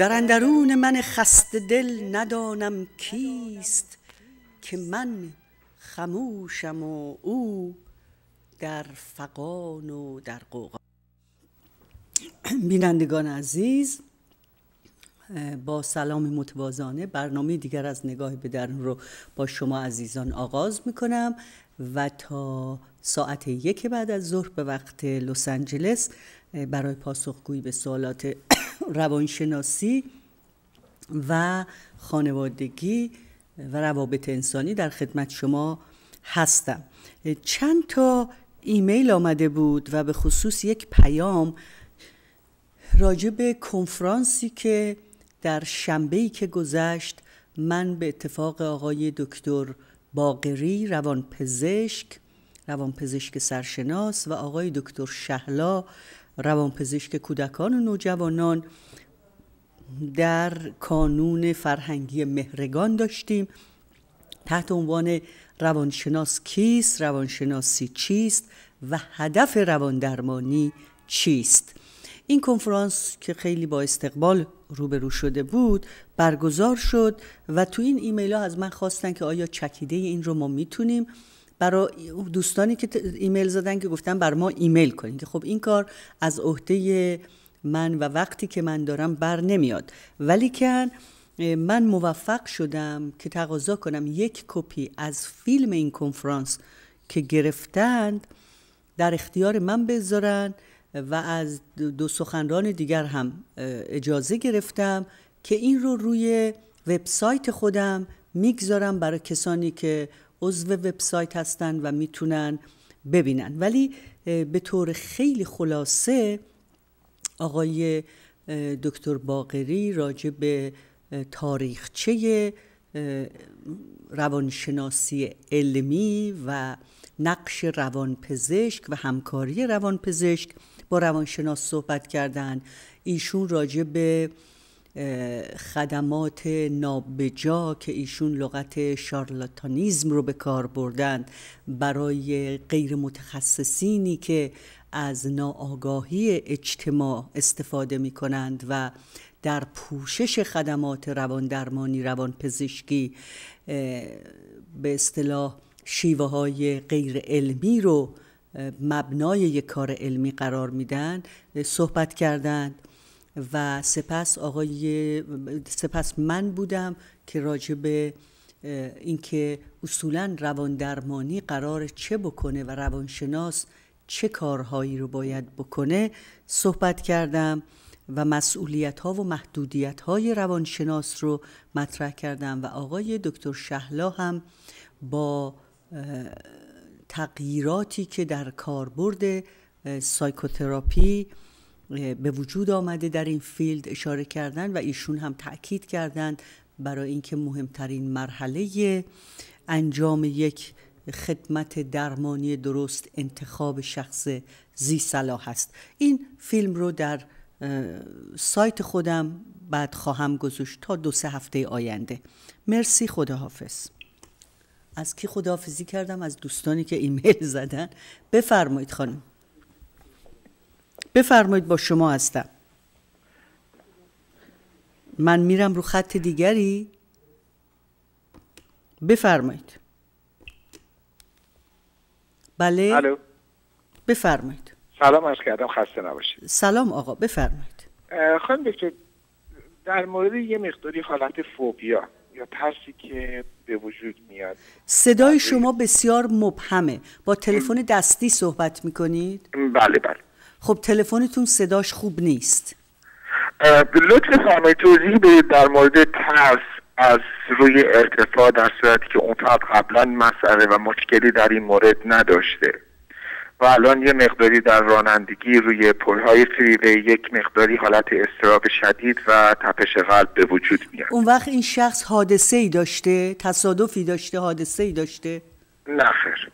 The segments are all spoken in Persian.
در اندرون من خسته دل ندانم کیست که من خموشم و او در فقان و در قوقا بینندگان عزیز با سلام متوازانه برنامه دیگر از نگاه به درون رو با شما عزیزان آغاز می‌کنم و تا ساعت یک بعد از ظهر به وقت لس آنجلس برای پاسخگویی به سوالات روانشناسی و خانوادگی و روابط انسانی در خدمت شما هستم. چند تا ایمیل آمده بود و به خصوص یک پیام راجع به کنفرانسی که در شنبه‌ای که گذشت من به اتفاق آقای دکتر باقری روانپزشک روانپزشک سرشناس و آقای دکتر شهلا روانپزشک کودکان و نوجوانان در کانون فرهنگی مهرگان داشتیم. تحت عنوان روانشناس کیست روانشناسی چیست و هدف رواندرمانی چیست. این کنفرانس که خیلی با استقبال روبرو شده بود برگزار شد و تو این ایمیل ها از من خواستن که آیا چکیده این رو ما می‌تونیم برای دوستانی که ایمیل زدن که گفتن بر ما ایمیل کنین که خب این کار از عهده من و وقتی که من دارم بر نمیاد. ولی که من موفق شدم که تقاضا کنم یک کپی از فیلم این کنفرانس که گرفتند در اختیار من بذارن و از دو سخنران دیگر هم اجازه گرفتم که این رو روی وبسایت خودم می‌گذارم برای کسانی که عضو وبسایت هستن و می‌تونن ببینن. ولی به طور خیلی خلاصه آقای دکتر باقری راجع به تاریخچه روانشناسی علمی و نقش روانپزشک و همکاری روانپزشک با روانشناس صحبت کردن. ایشون راجع به خدمات نابجا که ایشون لغت شارلاتانیزم رو به کار بردن برای غیر متخصصینی که از ناآگاهی اجتماع استفاده می کنند و در پوشش خدمات روان درمانی روان پزشکی به اصطلاح شیوه های غیر علمی رو مبنای یک کار علمی قرار میدن صحبت کردند. و سپس آقای سپس من بودم که راجع به اینکه اصولا روان درمانی قرار چه بکنه و روانشناس چه کارهایی رو باید بکنه صحبت کردم و مسئولیت ها و محدودیت های روانشناس رو مطرح کردم و آقای دکتر شهلا هم با تغییراتی که در کاربرد psychotherapy به وجود آمده در این field اشاره کردن و ایشون هم تاکید کردند برای اینکه مهمترین مرحله انجام یک خدمت درمانی درست انتخاب شخص ذی صلاح است. این فیلم رو در سایت خودم بعد خواهم گذاشت تا دو سه هفته آینده. مرسی خداحافظ. از کی خداحافظی کردم؟ از دوستانی که ایمیل زدن. بفرمایید خانم. بفرمایید با شما هستم. من میرم رو خط دیگری. بفرمایید. بله. الو. بفرمایید. سلام عرض کردم خسته نباشید. سلام آقا بفرمایید. خانم دکتر در مورد یه مقداری حالت فوبیا یا ترسی که به وجود میاد. صدای شما بسیار مبهمه. با تلفن دستی صحبت می‌کنید؟ بله بله. خب تلفنتون صداش خوب نیست. لطف فرمایید توضیح بدید در مورد ترس از روی ارتفاع در صورتی که اون فرد قبلا مسئله و مشکلی در این مورد نداشته و الان یه مقداری در رانندگی روی پلهای فریوی یک مقداری حالت استراب شدید و تپش قلب به وجود میاد. اون وقت این شخص حادثه ای داشته؟ تصادفی داشته؟ حادثه ای داشته نخیر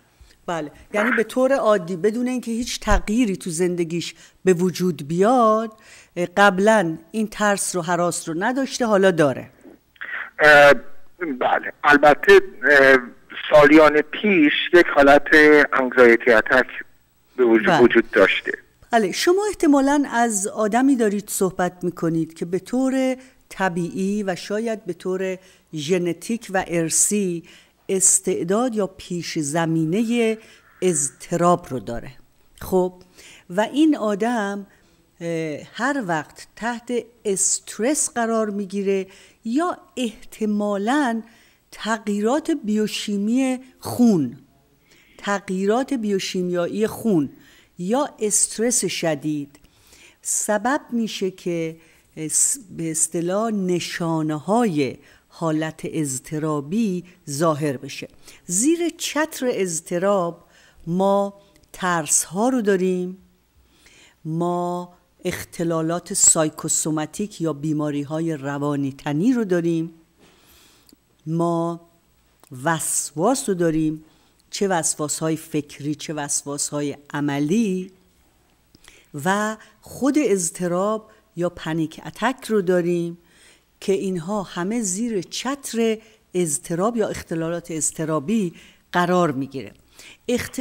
بله. یعنی به طور عادی بدون اینکه هیچ تغییری تو زندگیش به وجود بیاد قبلا این ترس رو حراس رو نداشته حالا داره. بله. البته سالیان پیش یک حالت انگزایتی اتک به وجود, بله. وجود داشته. بله. شما احتمالا از آدمی دارید صحبت می‌کنید که به طور طبیعی و شاید به طور ژنتیک و ارسی استعداد یا پیش زمینه اضطراب رو داره. خب و این آدم هر وقت تحت استرس قرار می‌گیره یا احتمالا تغییرات بیوشیمی خون تغییرات بیوشیمیایی خون یا استرس شدید. سبب میشه که به اصطلاح نشانه های حالت اضطرابی ظاهر بشه. زیر چتر اضطراب ما ترس ها رو داریم ما اختلالات سایکوسوماتیک یا بیماری های روانی تنی رو داریم ما وسواس رو داریم چه وسواس های فکری چه وسواس های عملی و خود اضطراب یا پنیک اتک رو داریم. که اینها همه زیر چتر اضطراب یا اختلالات اضطرابی قرار می‌گیره. اخت...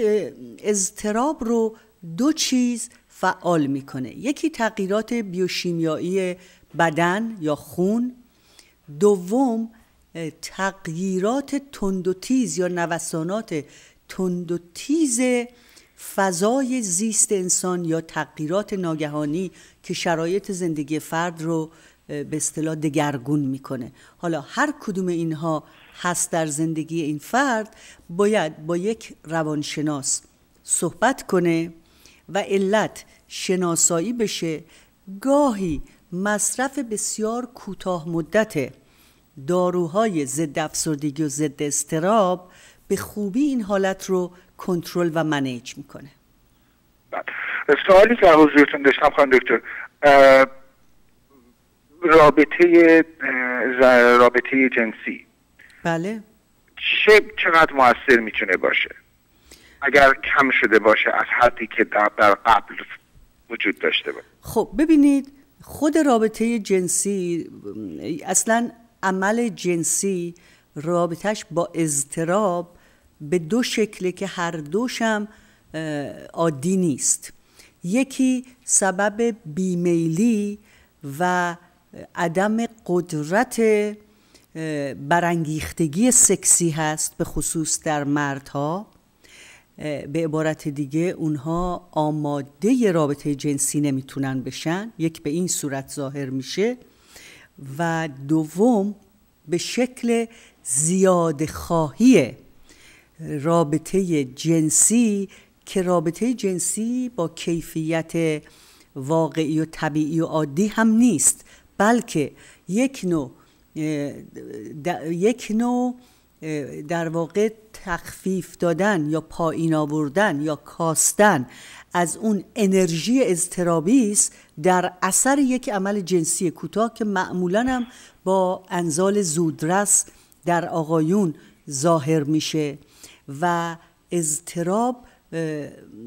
اضطراب رو دو چیز فعال می‌کنه. یکی تغییرات بیوشیمیایی بدن یا خون. دوم تغییرات تند و تیز یا نوسانات تند و تیز فضای زیست انسان یا تغییرات ناگهانی که شرایط زندگی فرد رو به اصطلاح دگرگون می‌کنه. حالا هر کدوم اینها هست در زندگی این فرد باید با یک روانشناس صحبت کنه و علت شناسایی بشه. گاهی مصرف بسیار کوتاه مدت داروهای ضد افسردگی و ضد استراب به خوبی این حالت رو کنترل و منیج می‌کنه. بله. سوالی که حضورتون داشتم خانم دکتر رابطه رابطه جنسی. بله. چه چقدر موثر می‌تونه باشه؟ اگر کم شده باشه از حدی که در, در قبل وجود داشته باشه. خب ببینید خود رابطه جنسی اصلا عمل جنسی رابطش با اضطراب به دو شکله که هر دوشم عادی نیست. یکی سبب بیمیلی و عدم قدرت برانگیختگی سکسی هست به خصوص در مردها. به عبارت دیگه اونها آماده رابطه جنسی نمی‌تونن بشن. یک به این صورت ظاهر میشه. و دوم به شکل زیاد خواهی رابطه جنسی که رابطه جنسی با کیفیت واقعی و طبیعی و عادی هم نیست. بلکه یک نوع یک نوع در واقع تخفیف دادن یا پایین آوردن یا کاستن از اون انرژی اضطرابی است در اثر یک عمل جنسی کوتاه که معمولا هم با انزال زودرس در آقایون ظاهر میشه و اضطراب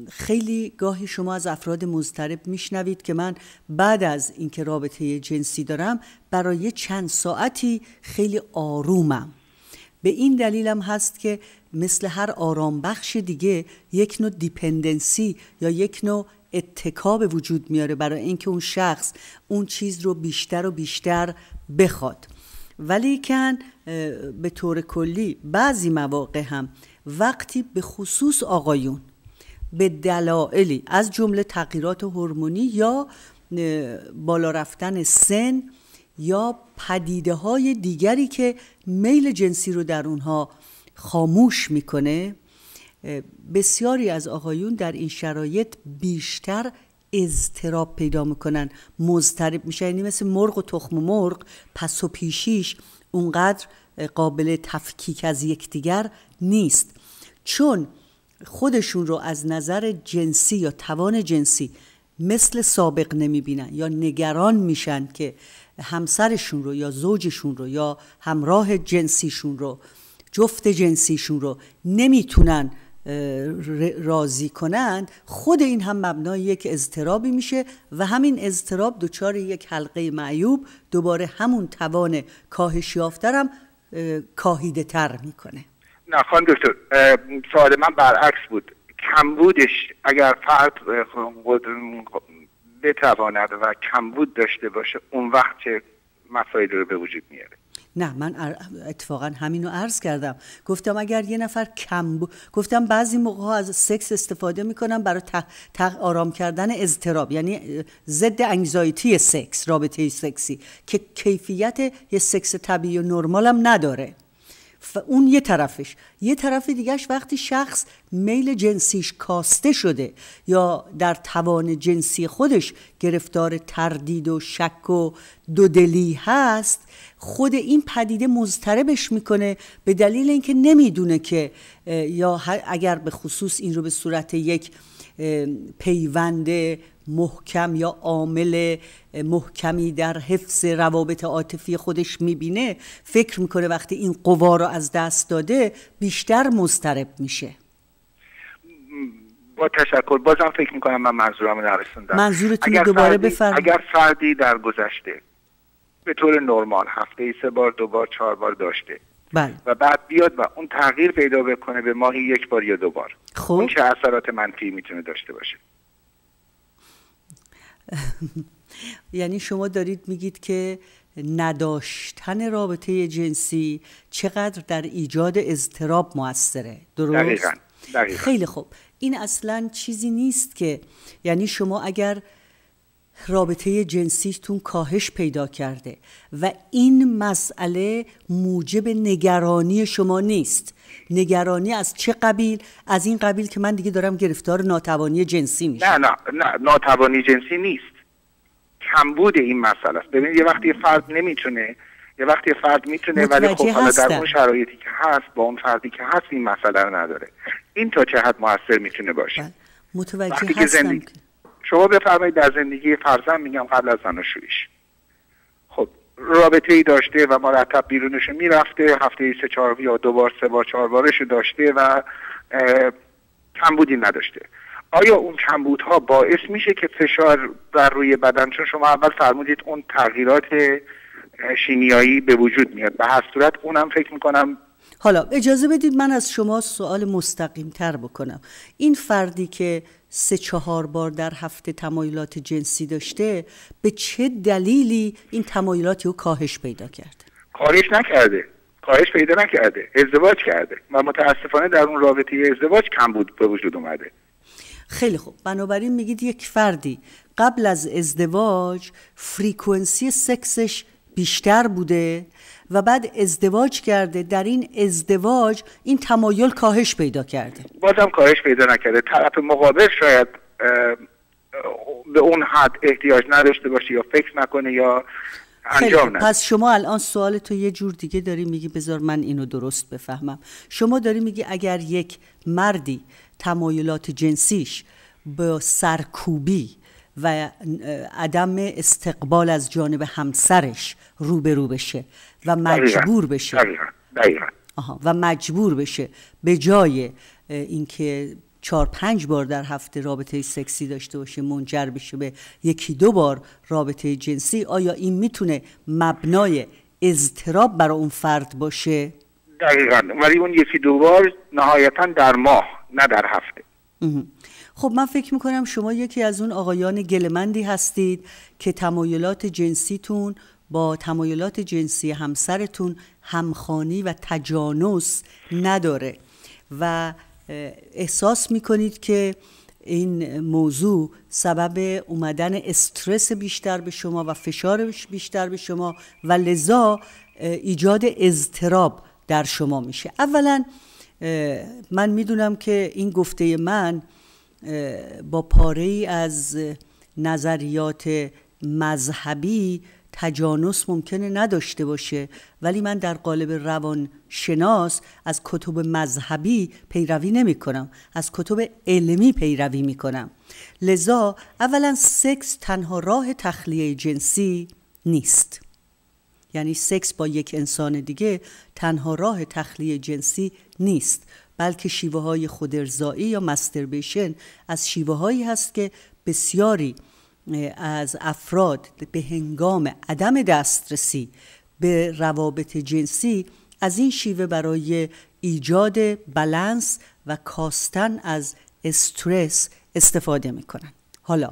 خیلی گاهی شما از افراد مضطرب میشنوید که من بعد از اینکه رابطه جنسی دارم برای چند ساعتی خیلی آرومم. به این دلیلم هست که مثل هر آرام بخش دیگه یک نوع دیپندنسی یا یک نوع اتکاب وجود میاره برای اینکه اون شخص اون چیز رو بیشتر و بیشتر بخواد. ولی کن به طور کلی بعضی مواقع هم وقتی به خصوص آقایون به دلایلی از جمله تغییرات هورمونی یا بالا رفتن سن یا پدیده های دیگری که میل جنسی رو در اونها خاموش می‌کنه. بسیاری از آقایون در این شرایط بیشتر اضطراب پیدا می‌کنن. مضطرب میشه یعنی مثل مرغ و تخم مرغ پس و پیشیش اونقدر قابل تفکیک از یکدیگر نیست. چون خودشون رو از نظر جنسی یا توان جنسی مثل سابق نمی‌بینن یا نگران میشن که همسرشون رو یا زوجشون رو یا همراه جنسیشون رو جفت جنسیشون رو نمی‌تونن راضی کنند خود این هم مبنای یک اضطرابی میشه و همین اضطراب دچار یک حلقه معیوب دوباره همون توان کاهش یافترم کاهیده تر می‌کنه. نه خانم دکتر سوال من برعکس بود. کمبودش اگر فرد بتواند و کمبود داشته باشه اون وقت چه مسائلی رو به وجود میاره؟ نه من اتفاقا همینو عرض کردم. گفتم اگر یه نفر کم گفتم بعضی موقع ها از سکس استفاده می‌کنم برای تق... آرام کردن اضطراب یعنی ضد انگزایتی سکس رابطه سکسی که کیفیت یه سکس طبیعی و نرمال هم نداره. اون یه طرفش. یه طرف دیگهش وقتی شخص میل جنسیش کاسته شده یا در توان جنسی خودش گرفتار تردید و شک و دودلی هست خود این پدیده مضطربش می‌کنه به دلیل اینکه نمی‌دونه که یا اگر به خصوص این رو به صورت یک پیوند محکم یا عامل محکمی در حفظ روابط عاطفی خودش می‌بینه فکر می‌کنه وقتی این قوا رو از دست داده بیشتر مضطرب میشه. با تشکر. بازم فکر می‌کنم من منظورم نرسوندم. منظورتون دوباره بفرمایید. اگر فردی در گذشته به طور نرمال هفته سه بار دو بار چهار بار داشته بله. و بعد بیاد و اون تغییر پیدا بکنه به ماهی یک بار یا دو بار خب. اون چه اثرات منفی می‌تونه داشته باشه. یعنی شما دارید میگید که نداشتن رابطه جنسی چقدر در ایجاد اضطراب موثره درست؟ دقیقا. خیلی خوب این اصلا چیزی نیست که یعنی شما اگر رابطه جنسیتون کاهش پیدا کرده و این مسئله موجب نگرانی شما نیست نگرانی از چه قبیل؟ از این قبیل که من دیگه دارم گرفتار ناتوانی جنسی میشم. نه نه نه ناتوانی جنسی نیست. کمبود این مسئله است. ببین یه وقتی فرد نمی‌تونه یه وقتی فرد می‌تونه ولی خب حالا در اون شرایطی که هست با اون فردی که هست این مسئله رو نداره. این تا چه حد موثر می‌تونه باشه؟ بله. متوجه هستم زندگی... شما بفرمایید در زندگی فرزن میگم قبل از زناشوییش رابطه ای داشته و مرتب بیرونش می‌رفته هفته سه چهار یا دو بار سه بار چهار بارش داشته و کمبودی نداشته. آیا اون کمبودها باعث میشه که فشار بر روی بدن؟ چون شما اول فرمودید اون تغییرات شیمیایی به وجود میاد. به هر صورت اونم فکر می‌کنم حالا اجازه بدید من از شما سوال مستقیم تر بکنم. این فردی که سه چهار بار در هفته تمایلات جنسی داشته به چه دلیلی این تمایلاتی رو کاهش پیدا کرده؟ کاهش نکرده. کاهش پیدا نکرده. ازدواج کرده. و متاسفانه در اون رابطه ازدواج کم بود به وجود اومده. خیلی خوب. بنابراین میگید یک فردی قبل از ازدواج فریکونسی سکسش بیشتر بوده و بعد ازدواج کرده. در این ازدواج این تمایل کاهش پیدا کرده. بازم کاهش پیدا نکرده. طرف مقابل شاید به اون حد احتیاج نداشته باشه یا فکر نکنه یا انجام نده. پس شما الان سوال تو یه جور دیگه داری میگی بذار من اینو درست بفهمم. شما داری میگی اگر یک مردی تمایلات جنسیش با سرکوبی و عدم استقبال از جانب همسرش روبرو بشه و مجبور بشه. آها و مجبور بشه به جای اینکه چهار پنج بار در هفته رابطه سکسی داشته باشه منجر بشه به یکی دو بار رابطه جنسی آیا این می‌تونه مبنای اضطراب برای اون فرد باشه؟ دقیقا ولی اون یکی دو بار نهایتا در ماه نه در هفته. خب من فکر می‌کنم شما یکی از اون آقایان گلمندی هستید که تمایلات جنسیتون با تمایلات جنسی همسرتون همخانی و تجانس نداره و احساس می‌کنید که این موضوع سبب اومدن استرس بیشتر به شما و فشار بیشتر به شما و لذا ایجاد اضطراب در شما میشه. اولا من می‌دونم که این گفته من با پاره ای از نظریات مذهبی تجانس ممکنه نداشته باشه. ولی من در قالب روان شناس از کتب مذهبی پیروی نمی کنم از کتب علمی پیروی می کنم لذا اولا سکس تنها راه تخلیه جنسی نیست. یعنی سکس با یک انسان دیگه تنها راه تخلیه جنسی نیست. بلکه شیوه های خودرزایی یا مستربیشن از شیوه هایی هست که بسیاری از افراد به هنگام عدم دسترسی به روابط جنسی از این شیوه برای ایجاد بلنس و کاستن از استرس استفاده می‌کنن. حالا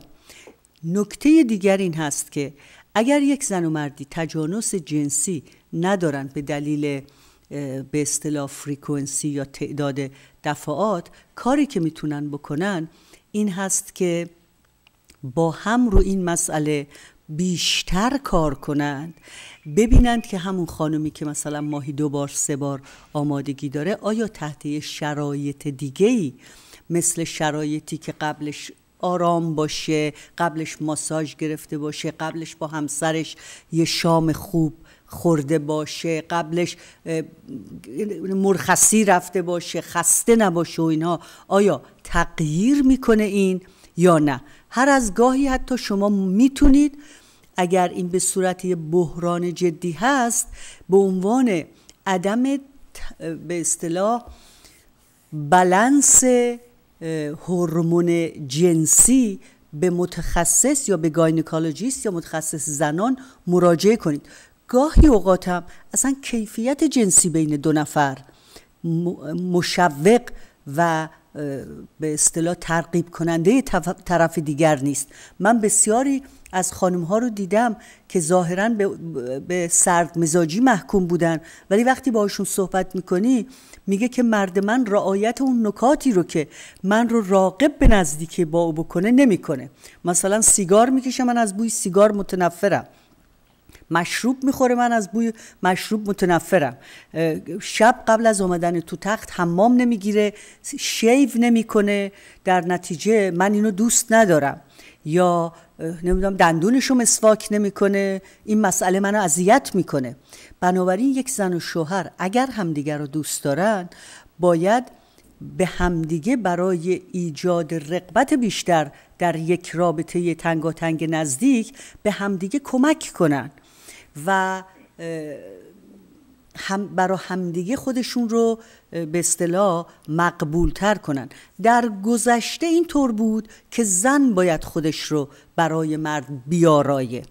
نکته دیگر این هست که اگر یک زن و مردی تجانس جنسی ندارن به دلیل به اصطلاح فریکونسی یا تعداد دفعات کاری که می‌تونن بکنن این هست که با هم رو این مسئله بیشتر کار کنند. ببینند که همون خانمی که مثلا ماهی دو بار سه بار آمادگی داره آیا تحت شرایط دیگه ای مثل شرایطی که قبلش آرام باشه قبلش ماساژ گرفته باشه قبلش با همسرش یه شام خوب خورده باشه قبلش مرخصی رفته باشه خسته نباشه و اینها آیا تغییر می‌کنه این یا نه؟ هر از گاهی حتی شما می‌تونید اگر این به صورت بحران جدی هست به عنوان عدم به اصطلاح بلنس هورمون جنسی به متخصص یا به gynecologist یا متخصص زنان مراجعه کنید. گاهی اوقاتم اصلا کیفیت جنسی بین دو نفر مشوق و به اصطلاح ترغیب کننده طرف دیگر نیست. من بسیاری از خانم ها رو دیدم که ظاهرا به, سرد مزاجی محکوم بودن ولی وقتی باشون صحبت می‌کنی میگه که مرد من رعایت اون نکاتی رو که من رو راقب به نزدیکی با او بکنه نمی‌کنه. مثلا سیگار می‌کشه من از بوی سیگار متنفرم. مشروب می‌خوره من از بوی مشروب متنفرم. شب قبل از آمدن تو تخت حمام نمی‌گیره شیو نمی‌کنه. در نتیجه من اینو دوست ندارم. یا نمی‌دونم دندونشو مسواک نمی‌کنه. این مسئله منو اذیت می‌کنه. بنابراین یک زن و شوهر اگر همدیگر رو دوست دارن باید به همدیگه برای ایجاد رقبت بیشتر در یک رابطه تنگاتنگ نزدیک به همدیگه کمک کنن. و هم برای همدیگه خودشون رو به اصطلاح مقبول تر کنن. در گذشته این طور بود که زن باید خودش رو برای مرد بیارایه.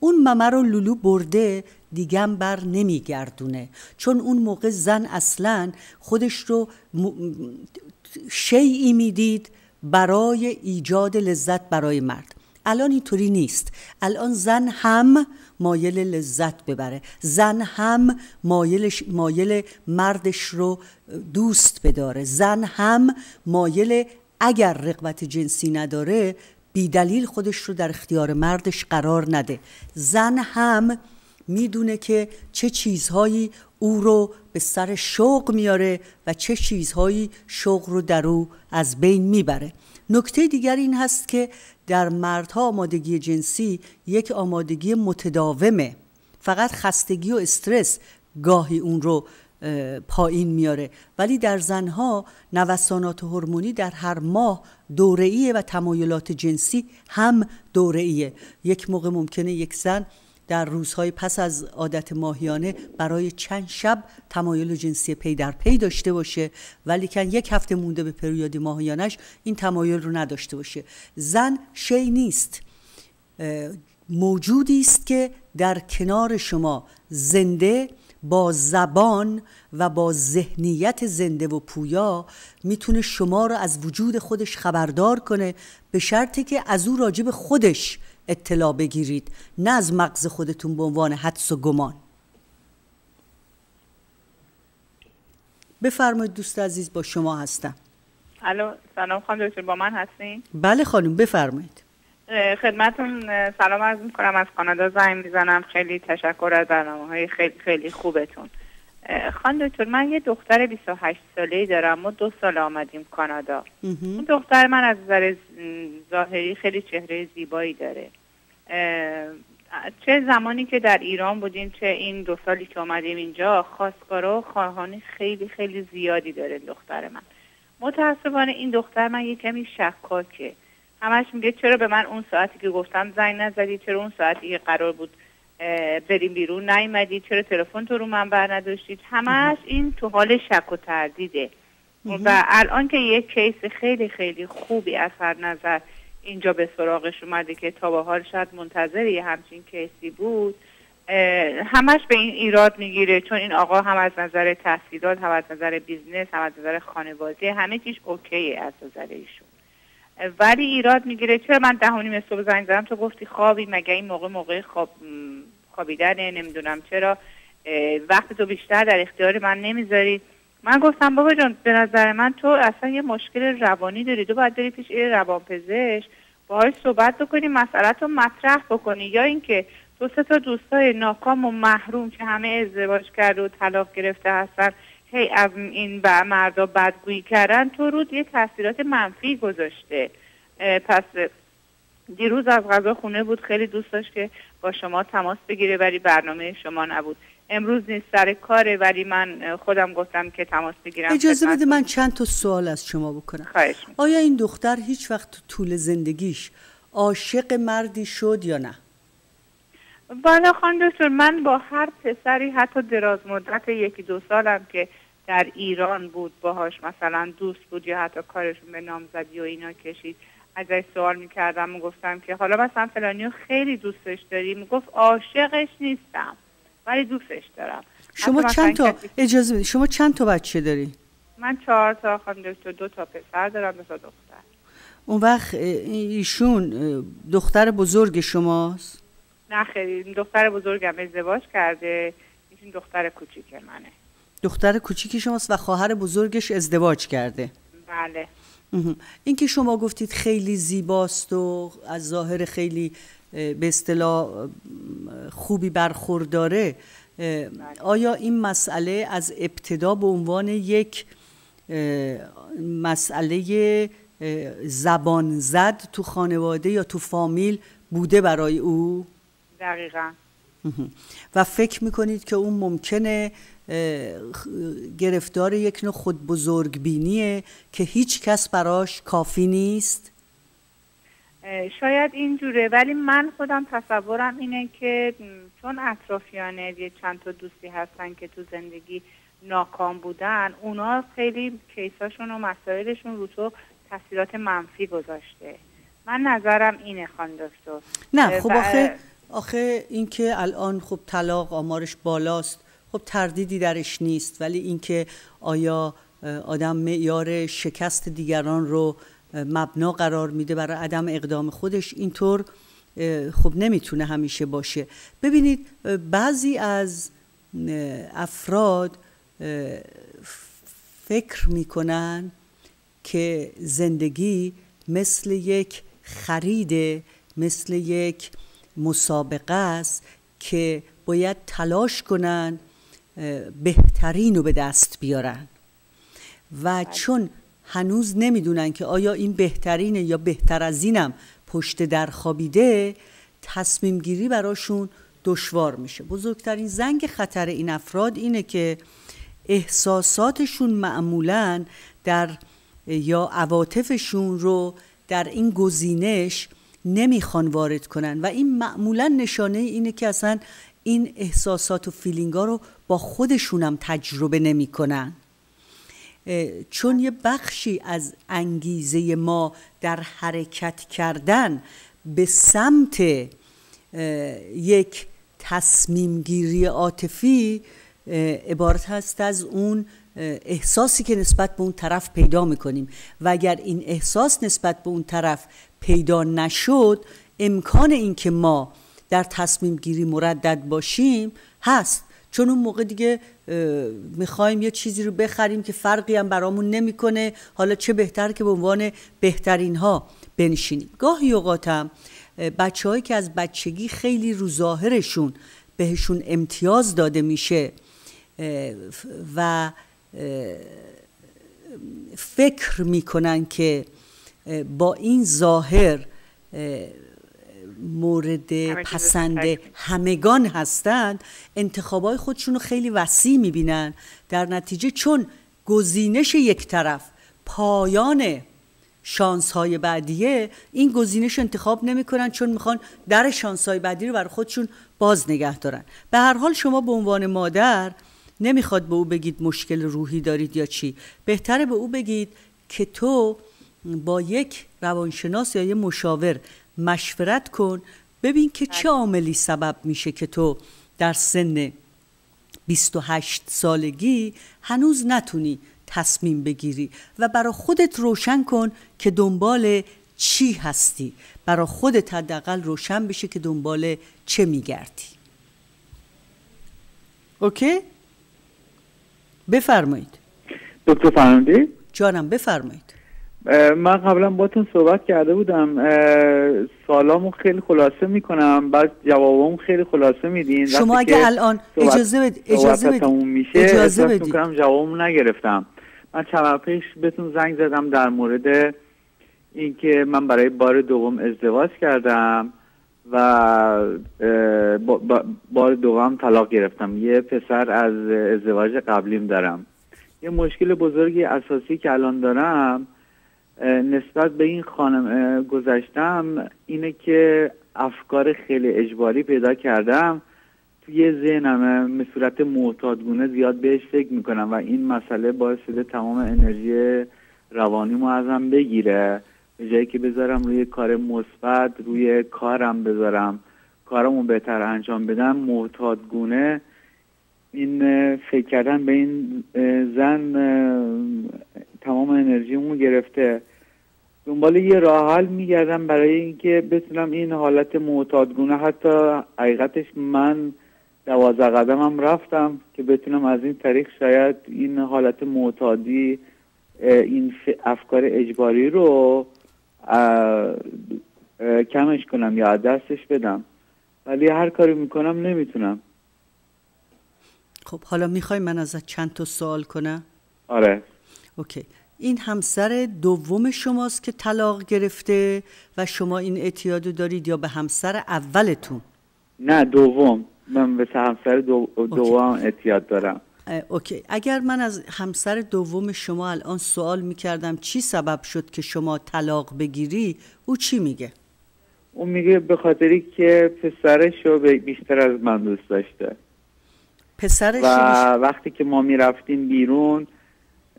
اون ممه رو لولو برده دیگم بر نمیگردونه. چون اون موقع زن اصلا خودش رو شیعی می‌دید برای ایجاد لذت برای مرد. الان اینطوری نیست. الان زن هم مایل لذت ببره. زن هم مایلش مایل مردش رو دوست بداره. زن هم مایل اگر رقبت جنسی نداره بیدلیل خودش رو در اختیار مردش قرار نده. زن هم می‌دونه که چه چیزهایی او رو به سر شوق میاره و چه چیزهایی شوق رو در او از بین می‌بره. نکته دیگر این هست که در مردها آمادگی جنسی یک آمادگی متداومه. فقط خستگی و استرس گاهی اون رو پایین میاره. ولی در زنها نوسانات هورمونی در هر ماه دوره‌ایه و تمایلات جنسی هم دوره‌ایه. یک موقع ممکنه یک زن در روزهای پس از عادت ماهیانه برای چند شب تمایل جنسی پی در پی داشته باشه ولی کن یک هفته مونده به پریود ماهیانش این تمایل رو نداشته باشه. زن شی نیست. موجودی است که در کنار شما زنده با زبان و با ذهنیت زنده و پویا می‌تونه شما رو از وجود خودش خبردار کنه به شرطی که از او راجب خودش اطلاع بگیرید نه از مغز خودتون به عنوان حدس و گمان. بفرمایید دوست عزیز با شما هستم. الو سلام خانم دکتر با من هستین؟ بله خانم بفرمایید. خدمتون سلام عرض می‌کنم از کانادا زنگ می‌زنم. خیلی تشکر از برنامه های خیلی خیلی خوبتون. خان دکتر من یه دختر 28 ساله دارم و دو سال آمدیم کانادا. اون دختر من از نظر ظاهری خیلی چهره زیبایی داره. چه زمانی که در ایران بودیم چه این دو سالی که آمدیم اینجا خواستگارا و خواهانی خیلی خیلی زیادی داره دختر من. متاسفانه این دختر من یه کمی شکاکه. همش میگه چرا به من اون ساعتی که گفتم زنگ نزدی؟ چرا اون ساعتی که قرار بود بریم بیرون. نیومدید. چرا تلفن تو رو من بر نداشتید همش این تو حال شک و تردیده. و الان که یک case خیلی خیلی خوبی از هر نظر اینجا به سراغش اومده که تا به حال شاید منتظر یه همچین case ی بود همش به این ایراد می‌گیره. چون این آقا هم از نظر تحصیلات هم از نظر business هم از نظر خانواده همه چیز OK ه از نظر ایشون. ولی ایراد می‌گیره. چرا من دهونی صبح زنگ زدم؟ تو گفتی خوابی. مگه این موقع موقع خواب خوابیدنه نمی‌دونم چرا. وقت تو بیشتر در اختیار من نمی‌ذاری. من گفتم بابا جان به نظر من تو اصلا یه مشکل روانی داری. تو باید بری پیش روانپزشک باهاش صحبت بکنی مسئله رو مطرح بکنی. یا اینکه دو سه تا دوستای ناکام و محروم که همه ازدواج کرده و طلاق گرفته هستن هی از این و مردا بدگویی کردن تو رود یه تاثیرات منفی گذاشته. پس دیروز از غذا خونه بود خیلی دوست داشت که با شما تماس بگیره ولی برنامه شما نبود. امروز نیست سر کاره ولی من خودم گفتم که تماس بگیرم اجازه بده من چند تا سوال از شما بکنم. خواهش آیا این دختر هیچ وقت تو طول زندگیش عاشق مردی شد یا نه؟ بالا خان دکتر من با هر پسری حتی دراز مدت یکی دو سالم که در ایران بود باهاش مثلا دوست بود یا حتی کارشون به نامزدی و اینا کشید ازش سوال می‌کردم و گفتم که حالا مثلا فلانیو خیلی دوستش داری؟ می‌گفت عاشقش نیستم ولی دوستش دارم. شما چند تا اجازه بدید؟ شما چند تا بچه داری؟ من چهار تا خانم دکتر دو تا پسر دارم دو تا دختر. اون وقت ایشون دختر بزرگ شماست؟ نه خیلی دختر بزرگم ازدواج کرده ایشون دختر کوچیک منه. دختر کوچیک شماست و خواهر بزرگش ازدواج کرده. بله. این که شما گفتید خیلی زیباست و از ظاهر خیلی به اصطلاح خوبی برخورداره آیا این مسئله از ابتدا به عنوان یک مسئله زبان زد تو خانواده یا تو فامیل بوده برای او؟ دقیقا. و فکر می‌کنید که اون ممکنه گرفتار یک نوع خود بزرگ بینیه که هیچ کس براش کافی نیست؟ شاید اینجوره ولی من خودم تصورم اینه که چون اطرافیانه یه چند تا دوستی هستن که تو زندگی ناکام بودن اونا خیلی کیساشون و مسائلشون رو تو تاثیرات منفی گذاشته. من نظرم اینه خان دکتر. نه خب آخه آخه اینکه الان خب طلاق آمارش بالاست خب تردیدی درش نیست ولی اینکه آیا آدم معیار شکست دیگران رو مبنا قرار میده برای عدم اقدام خودش اینطور خب نمی‌تونه همیشه باشه. ببینید بعضی از افراد فکر می‌کنن که زندگی مثل یک خرید مثل یک مسابقه است که باید تلاش کنن بهترین رو به دست بیارن. و چون هنوز نمی‌دونن که آیا این بهترینه یا بهتر از اینم پشت در خوابیده تصمیم گیری براشون دشوار میشه. بزرگترین زنگ خطر این افراد اینه که احساساتشون معمولا در یا عواطفشون رو در این گزینش نمی‌خوان وارد کنن. و این معمولا نشانه اینه که اصلا این احساسات و فیلینگا رو با خودشونم تجربه نمی‌کنن. چون یه بخشی از انگیزه ما در حرکت کردن به سمت یک تصمیم گیری عاطفی عبارت هست از اون احساسی که نسبت به اون طرف پیدا می‌کنیم. و اگر این احساس نسبت به اون طرف پیدا نشد امکان اینکه ما در تصمیم گیری مردد باشیم هست. چون اون موقع دیگه می‌خوایم یه چیزی رو بخریم که فرقی هم برامون نمی‌کنه. حالا چه بهتر که به عنوان بهترین ها بنشینیم. گاهی اوقاتم بچه که از بچگی خیلی رو ظاهرشون بهشون امتیاز داده میشه و فکر می‌کنن که با این ظاهر مورد پسند همگان هستند. انتخابای خودشون رو خیلی وسیع می‌بینن. در نتیجه چون گزینش یک طرف پایان شانس های بعدیه این گزینش انتخاب نمی‌کنن چون می‌خوان در شانس های بعدی رو برای خودشون باز نگه دارن. به هر حال شما به عنوان مادر نمی‌خواد به او بگید مشکل روحی دارید یا چی. بهتره به او بگید که تو با یک روانشناس یا یه مشاور مشورت کن. ببین که چه عاملی سبب میشه که تو در سن 28 سالگی هنوز نتونی تصمیم بگیری و برای خودت روشن کن که دنبال چی هستی. برای خودت حداقل روشن بشه که دنبال چه میگردی. اوکی؟ بفرمایید. دکتر فرنده جانم بفرمایید. من قبلا باتون صحبت کرده بودم سالامو خیلی خلاصه می‌کنم بعد جوابمو خیلی خلاصه میدین. شما اگه الان اجازه بدید اجازه بدید میشه اجازه بدید جوابمو نگرفتم. من چند پیش بهتون زنگ زدم در مورد اینکه من برای بار دوم ازدواج کردم و بار دوم طلاق گرفتم. یه پسر از ازدواج قبلیم دارم. یه مشکل بزرگی اساسی که الان دارم نسبت به این خانم گذشتم اینه که افکار خیلی اجباری پیدا کردم. توی ذهنم به صورت معتادگونه زیاد بهش فکر می‌کنم و این مسئله باعث شده تمام انرژی روانیمو ازم بگیره. به جایی که بذارم روی کار مثبت روی کارم بذارم. کارمو بهتر انجام بدم معتادگونه. این فکر کردن به این زن تمام انرژیمو گرفته. دنبال یه راه حل میگردم برای اینکه بتونم این حالت معتادگونه حتی حقیقتش من دوازده قدمم رفتم که بتونم از این طریق شاید این حالت معتادی این افکار اجباری رو کمش کنم یا دستش بدم. ولی هر کاری می‌کنم نمی‌تونم. خب حالا می‌خوای من ازت چند تا سوال کنم؟ آره. اوکی. این همسر دوم شماست که طلاق گرفته و شما این اعتیادو دارید یا به همسر اولتون؟ نه دوم. من به همسر دو... دوم اعتیاد دارم. اوکی. اگر من از همسر دوم شما الان سوال می‌کردم چی سبب شد که شما طلاق بگیری؟ او چی میگه؟ او میگه به خاطری که پسرش رو بیشتر از من دوست داشته. پسرش و وقتی که ما می‌رفتیم بیرون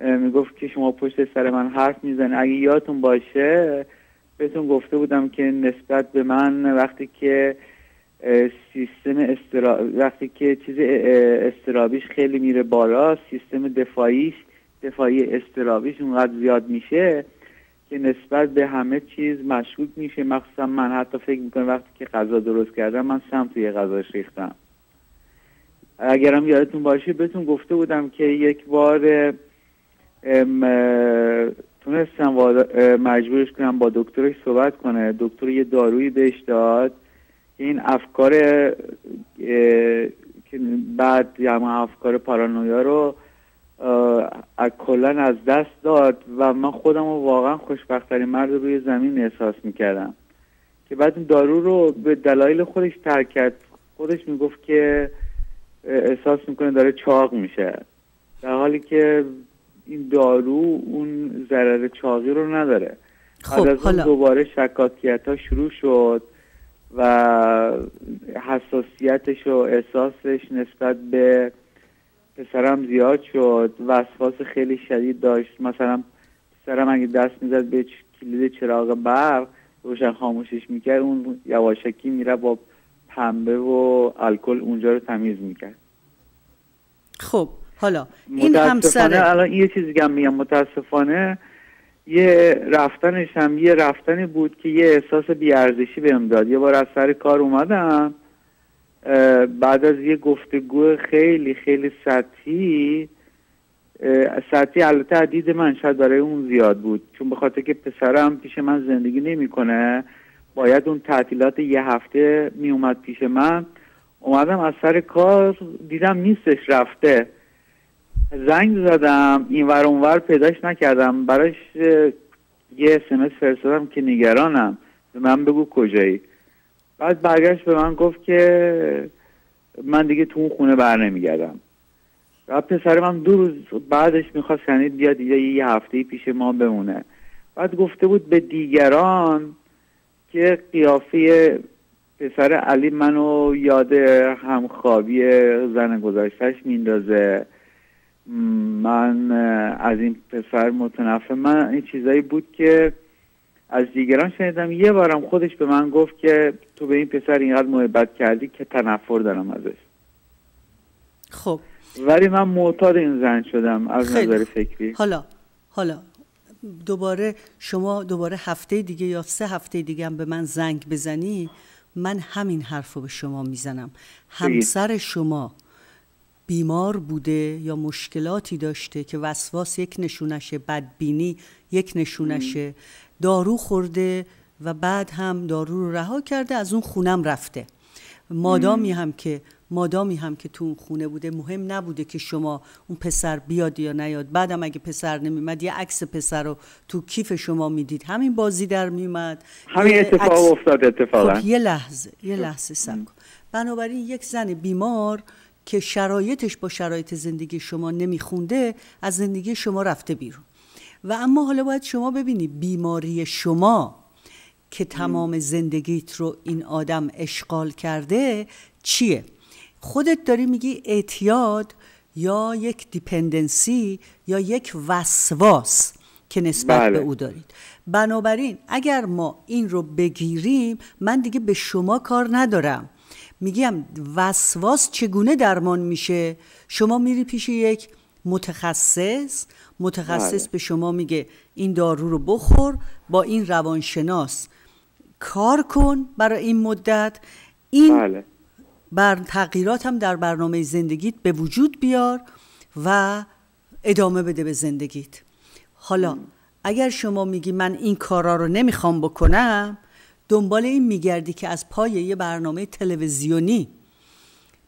می‌گفت که شما پشت سر من حرف می‌زنه اگه یادتون باشه بهتون گفته بودم که نسبت به من وقتی که سیستم استرا... وقتی که چیز استرابیش خیلی میره بالا سیستم دفاعیش دفاعی استرابیش اونقدر زیاد میشه که نسبت به همه چیز مشکوک میشه. مخصوصا من حتی فکر می‌کنم وقتی که غذا درست کردم من سم توی غذاش ریختم. اگرم یادتون باشه بهتون گفته بودم که یک بار تونستم مجبورش کنم با دکترش صحبت کنه. دکتر یه دارویی بهش داد. این افکار که بعد یعنی افکار پارانویا رو کلا از دست داد و من خودم رو واقعا خوشبختترین مرد روی زمین احساس می‌کردم. که بعد این دارو رو به دلایل خودش ترک کرد. خودش می‌گفت که احساس می‌کنه داره چاق میشه. در حالی که این دارو اون ضرر چاقی رو نداره. خب از حالا دوباره شکاکیت ها شروع شد و حساسیتش و احساسش نسبت به پسرم زیاد شد وسواس خیلی شدید داشت. مثلا پسرم اگه دست می‌زد به کلید چراغ برق روشن خاموشش می‌کرد اون یواشکی میره با پنبه و الکل اونجا رو تمیز می‌کرد. خب حالا این همسر الان یه چیزی که میگم متاسفانه یه رفتنش هم یه رفتنی بود که یه احساس بیارزشی بهم داد. یه بار از سر کار اومدم بعد از یه گفتگو خیلی خیلی سطحی سطحی البته دید من شاید برای اون زیاد بود. چون به خاطر که پسرم پیش من زندگی نمی‌کنه باید اون تعطیلات یه هفته می اومد پیش من. اومدم از سر کار دیدم نیستش رفته. زنگ زدم این ور اونور پیداش نکردم. براش یه اسمس فرستادم که نگرانم. به من بگو کجایی. بعد برگشت به من گفت که من دیگه تو اون خونه بر نمیگردم. و پسر من دو روز بعدش می‌خواست یعنی بیاد یه هفته پیش ما بمونه. بعد گفته بود به دیگران که قیافه پسر علی منو یاد همخوابی زن گذاشتش میندازه. من از این پسر متنفع من این چیزایی بود که از دیگران شنیدم. یه بارم خودش به من گفت که تو به این پسر اینقدر محبت کردی که تنفر دارم ازش. خب. ولی من معتاد این زن شدم از نظر فکری. حالا حالا دوباره شما دوباره هفته دیگه یا سه هفته دیگه هم به من زنگ بزنی من همین حرف رو به شما می‌زنم. همسر شما بیمار بوده یا مشکلاتی داشته که وسواس یک نشونشه بدبینی یک نشونشه دارو خورده و بعد هم دارو رو رها کرده از اون خونم رفته. مادامی هم که مادامی هم که تو اون خونه بوده مهم نبوده که شما اون پسر بیاد یا نیاد. بعدم اگه پسر نمیمد یه عکس پسر رو تو کیف شما می‌دید. همین بازی در میمد همین اتفاق افتاد اتفاقا. خب یه لحظه یه لحظه سب بنابراین یک زن بیمار که شرایطش با شرایط زندگی شما نمیخونده از زندگی شما رفته بیرون. و اما حالا باید شما ببینی بیماری شما که تمام زندگیت رو این آدم اشغال کرده چیه؟ خودت داری میگی اعتیاد یا یک دیپندنسی یا یک وسواس که نسبت بله. به او دارید. بنابراین اگر ما این رو بگیریم من دیگه به شما کار ندارم. میگم وسواس چگونه درمان میشه شما میری پیش یک متخصص متخصص بله. به شما میگه این دارو رو بخور با این روانشناس کار کن برای این مدت این بله. بر تغییرات هم در برنامه زندگیت به وجود بیار و ادامه بده به زندگیت حالا اگر شما میگی من این کارا رو نمی‌خوام بکنم دنبال این میگردی که از پای یه برنامه تلویزیونی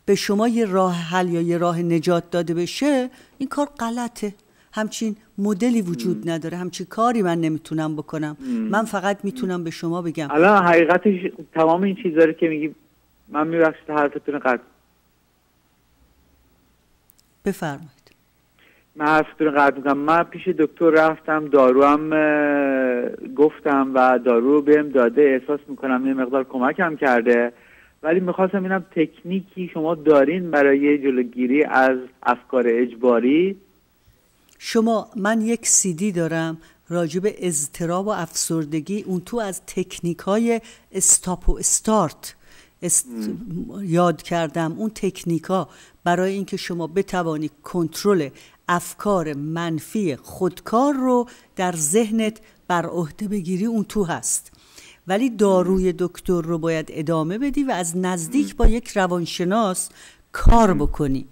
به شما یه راه حل یا یه راه نجات داده بشه این کار غلطه. همچین مدلی وجود نداره. همچین کاری من نمی‌تونم بکنم. من فقط می‌تونم به شما بگم. الان حقیقتش تمام این چیزا که میگی من میبخشید حرفتون قطع. بفرمایید. من حرفتون قطع می‌کنم من پیش دکتر رفتم دارو هم گفتم و دارو رو بهم داده. احساس می‌کنم یه مقدار کمکم کرده. ولی می‌خواستم اینم تکنیکی شما دارین برای جلوگیری از افکار اجباری. شما من یک سیدی دارم راجب اضطراب و افسردگی اون تو از تکنیک های استاپ و استارت یاد کردم. اون تکنیکا برای اینکه شما بتوانی کنترل افکار منفی خودکار رو در ذهنت بر عهده بگیری اون تو هست. ولی داروی دکتر رو باید ادامه بدی و از نزدیک با یک روانشناس کار بکنی.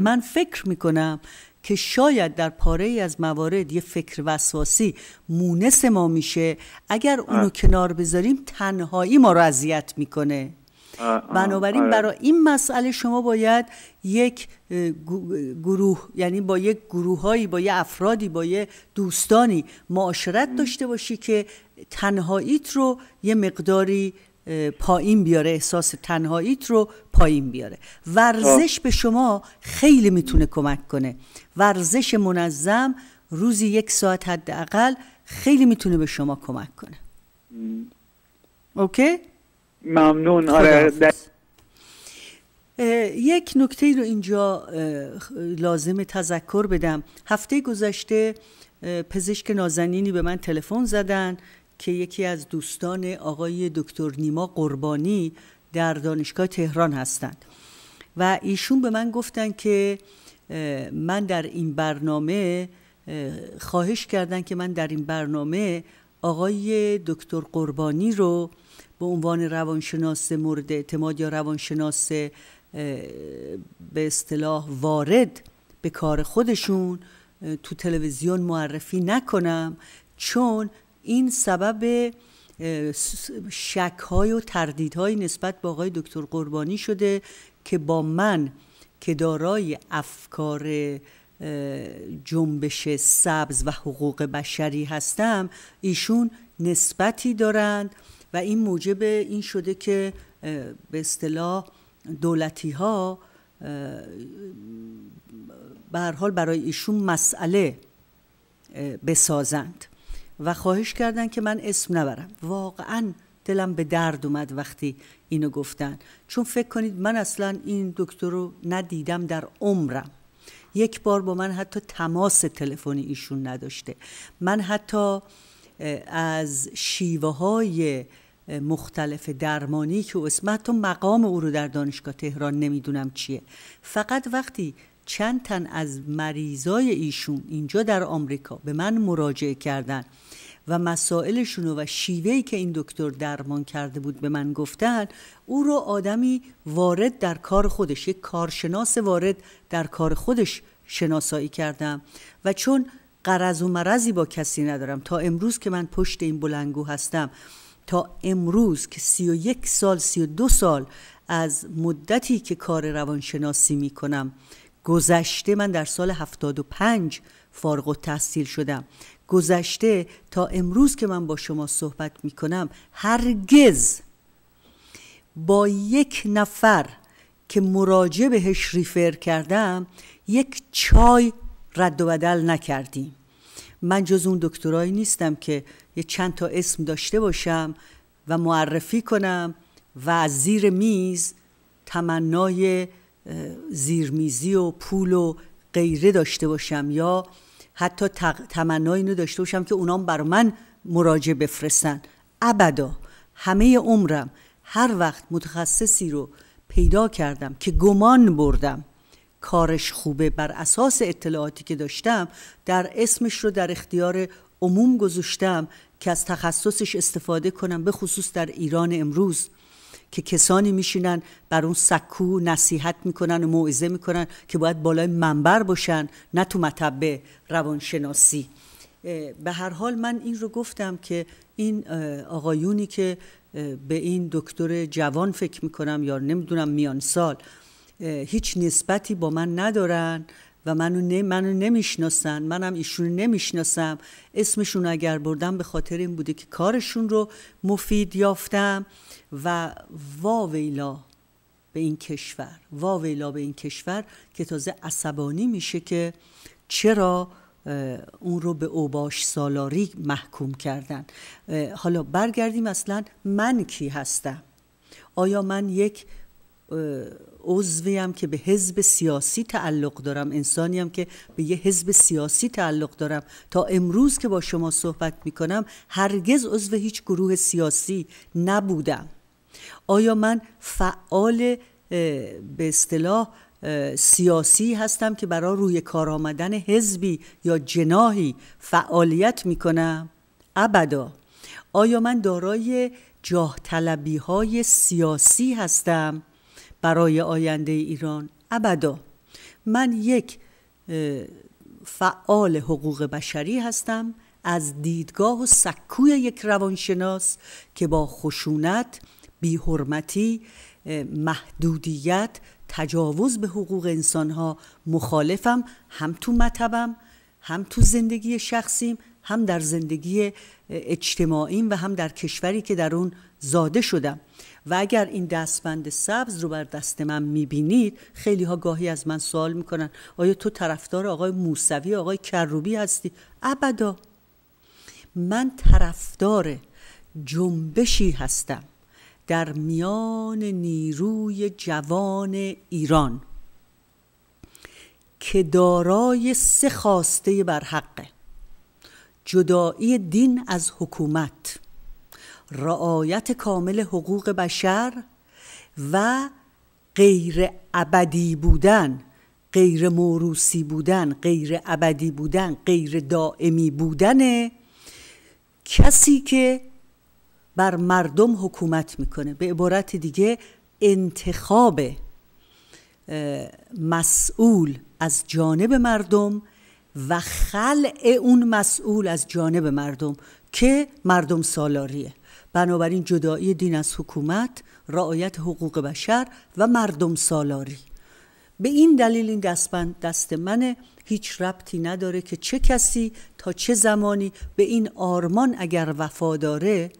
من فکر می‌کنم که شاید در پاره ای از موارد یه فکر وسواسی مونس ما میشه اگر اونو کنار بذاریم تنهایی ما رو اذیت می‌کنه. بنابراین آره. برای این مسئله شما باید یک گروه یعنی با یک گروههایی با یه افرادی با یه دوستانی معاشرت داشته باشی که تنهاییت رو یه مقداری پایین بیاره احساس تنهاییت رو پایین بیاره. ورزش به شما خیلی می‌تونه کمک کنه. ورزش منظم روزی یک ساعت حداقل خیلی می‌تونه به شما کمک کنه. اوکی؟ ممنون. آره یک نکته رو اینجا لازم تذکر بدم. هفته گذشته پزشک نازنینی به من تلفن زدن که یکی از دوستان آقای دکتر نیما قربانی در دانشگاه تهران هستند. و ایشون به من گفتن که من در این برنامه خواهش کردن که من در این برنامه آقای دکتر قربانی رو به عنوان روانشناس مورد اعتماد یا روانشناس به اصطلاح وارد به کار خودشون تو تلویزیون معرفی نکنم چون این سبب شک های و تردیدهای نسبت به آقای دکتر قربانی شده که با من که دارای افکار جنبش سبز و حقوق بشری هستم ایشون نسبتی دارند. و این موجب این شده که به اصطلاح دولتی ها به حال برای ایشون مسئله بسازند. و خواهش کردن که من اسم نبرم. واقعا دلم به درد اومد وقتی اینو گفتن. چون فکر کنید من اصلا این دکتر رو ندیدم در عمرم. یک بار با من حتی تماس تلفنی ایشون نداشته. من حتی از شیوه های مختلف درمانی که اسم حتی مقام او رو در دانشگاه تهران نمی‌دونم چیه. فقط وقتی چند تن از مریضای ایشون اینجا در آمریکا به من مراجعه کردن و مسائلشون و شیوهی که این دکتر درمان کرده بود به من گفتن او رو آدمی وارد در کار خودش یک کارشناس وارد در کار خودش شناسایی کردم. و چون قرض و مرضی با کسی ندارم. تا امروز که من پشت این بلنگو هستم تا امروز که سی و یک سال سی و دو سال از مدتی که کار روانشناسی می کنم گذشته من در سال 75 فارغ و تحصیل شدم. گذشته تا امروز که من با شما صحبت می کنم هرگز با یک نفر که مراجع بهش ریفر کردم یک چای رد و بدل نکردیم. من جز اون دکترایی نیستم که یه چند تا اسم داشته باشم و معرفی کنم و از زیر میز تمنای زیرمیزی و پول و غیره داشته باشم یا حتی تمنای اینو داشته باشم که اونام بر من مراجعه بفرستن. ابدا همه عمرم هر وقت متخصصی رو پیدا کردم که گمان بردم کارش خوبه. بر اساس اطلاعاتی که داشتم در اسمش رو در اختیار عموم گذاشتم که از تخصصش استفاده کنم به خصوص در ایران امروز. که کسانی میشینن بر اون سکو نصیحت می‌کنن و موعظه می‌کنن که باید بالای منبر باشن نه تو مطبع روانشناسی. به هر حال من این رو گفتم که این آقایونی که به این دکتر جوان فکر می‌کنم یا نمی‌دونم میان سال هیچ نسبتی با من ندارن و منو, منو نمی‌شناسن. منم ایشون نمی‌شناسم. اسمشون اگر بردم به خاطر این بوده که کارشون رو مفید یافتم و واویلا به این کشور واویلا به این کشور که تازه عصبانی میشه که چرا اون رو به اوباش سالاری محکوم کردن. حالا برگردیم اصلا من کی هستم؟ آیا من یک عضویم که به حزب سیاسی تعلق دارم. انسانیم که به یه حزب سیاسی تعلق دارم. تا امروز که با شما صحبت می‌کنم هرگز عضو هیچ گروه سیاسی نبودم. آیا من فعال به اصطلاح سیاسی هستم که برای روی کار آمدن حزبی یا جناهی فعالیت می‌کنم؟ ابدا. آیا من دارای جاه طلبی های سیاسی هستم؟ برای آینده ایران؟ ابدا. من یک فعال حقوق بشری هستم. از دیدگاه و سکوی یک روانشناس که با خشونت بیحرمتی محدودیت تجاوز به حقوق انسانها مخالفم هم تو مطبم هم تو زندگی شخصیم هم در زندگی اجتماعیم و هم در کشوری که در اون زاده شدم. و اگر این دستبند سبز رو بر دست من می‌بینید خیلی ها گاهی از من سوال می‌کنن آیا تو طرفدار آقای موسوی آقای کروبی هستی؟ ابدا. من طرفدار جنبشی هستم در میان نیروی جوان ایران که دارای سه خواسته بر حقه. جدایی دین از حکومت. رعایت کامل حقوق بشر و غیر ابدی بودن غیر موروسی بودن غیر ابدی بودن غیر دائمی بودن کسی که بر مردم حکومت می‌کنه. به عبارت دیگه انتخاب مسئول از جانب مردم و خلع اون مسئول از جانب مردم که مردم سالاریه بنابراین جدایی دین از حکومت رعایت حقوق بشر و مردم سالاری. به این دلیل این دستبند دست منه هیچ ربطی نداره که چه کسی تا چه زمانی به این آرمان اگر وفا داره.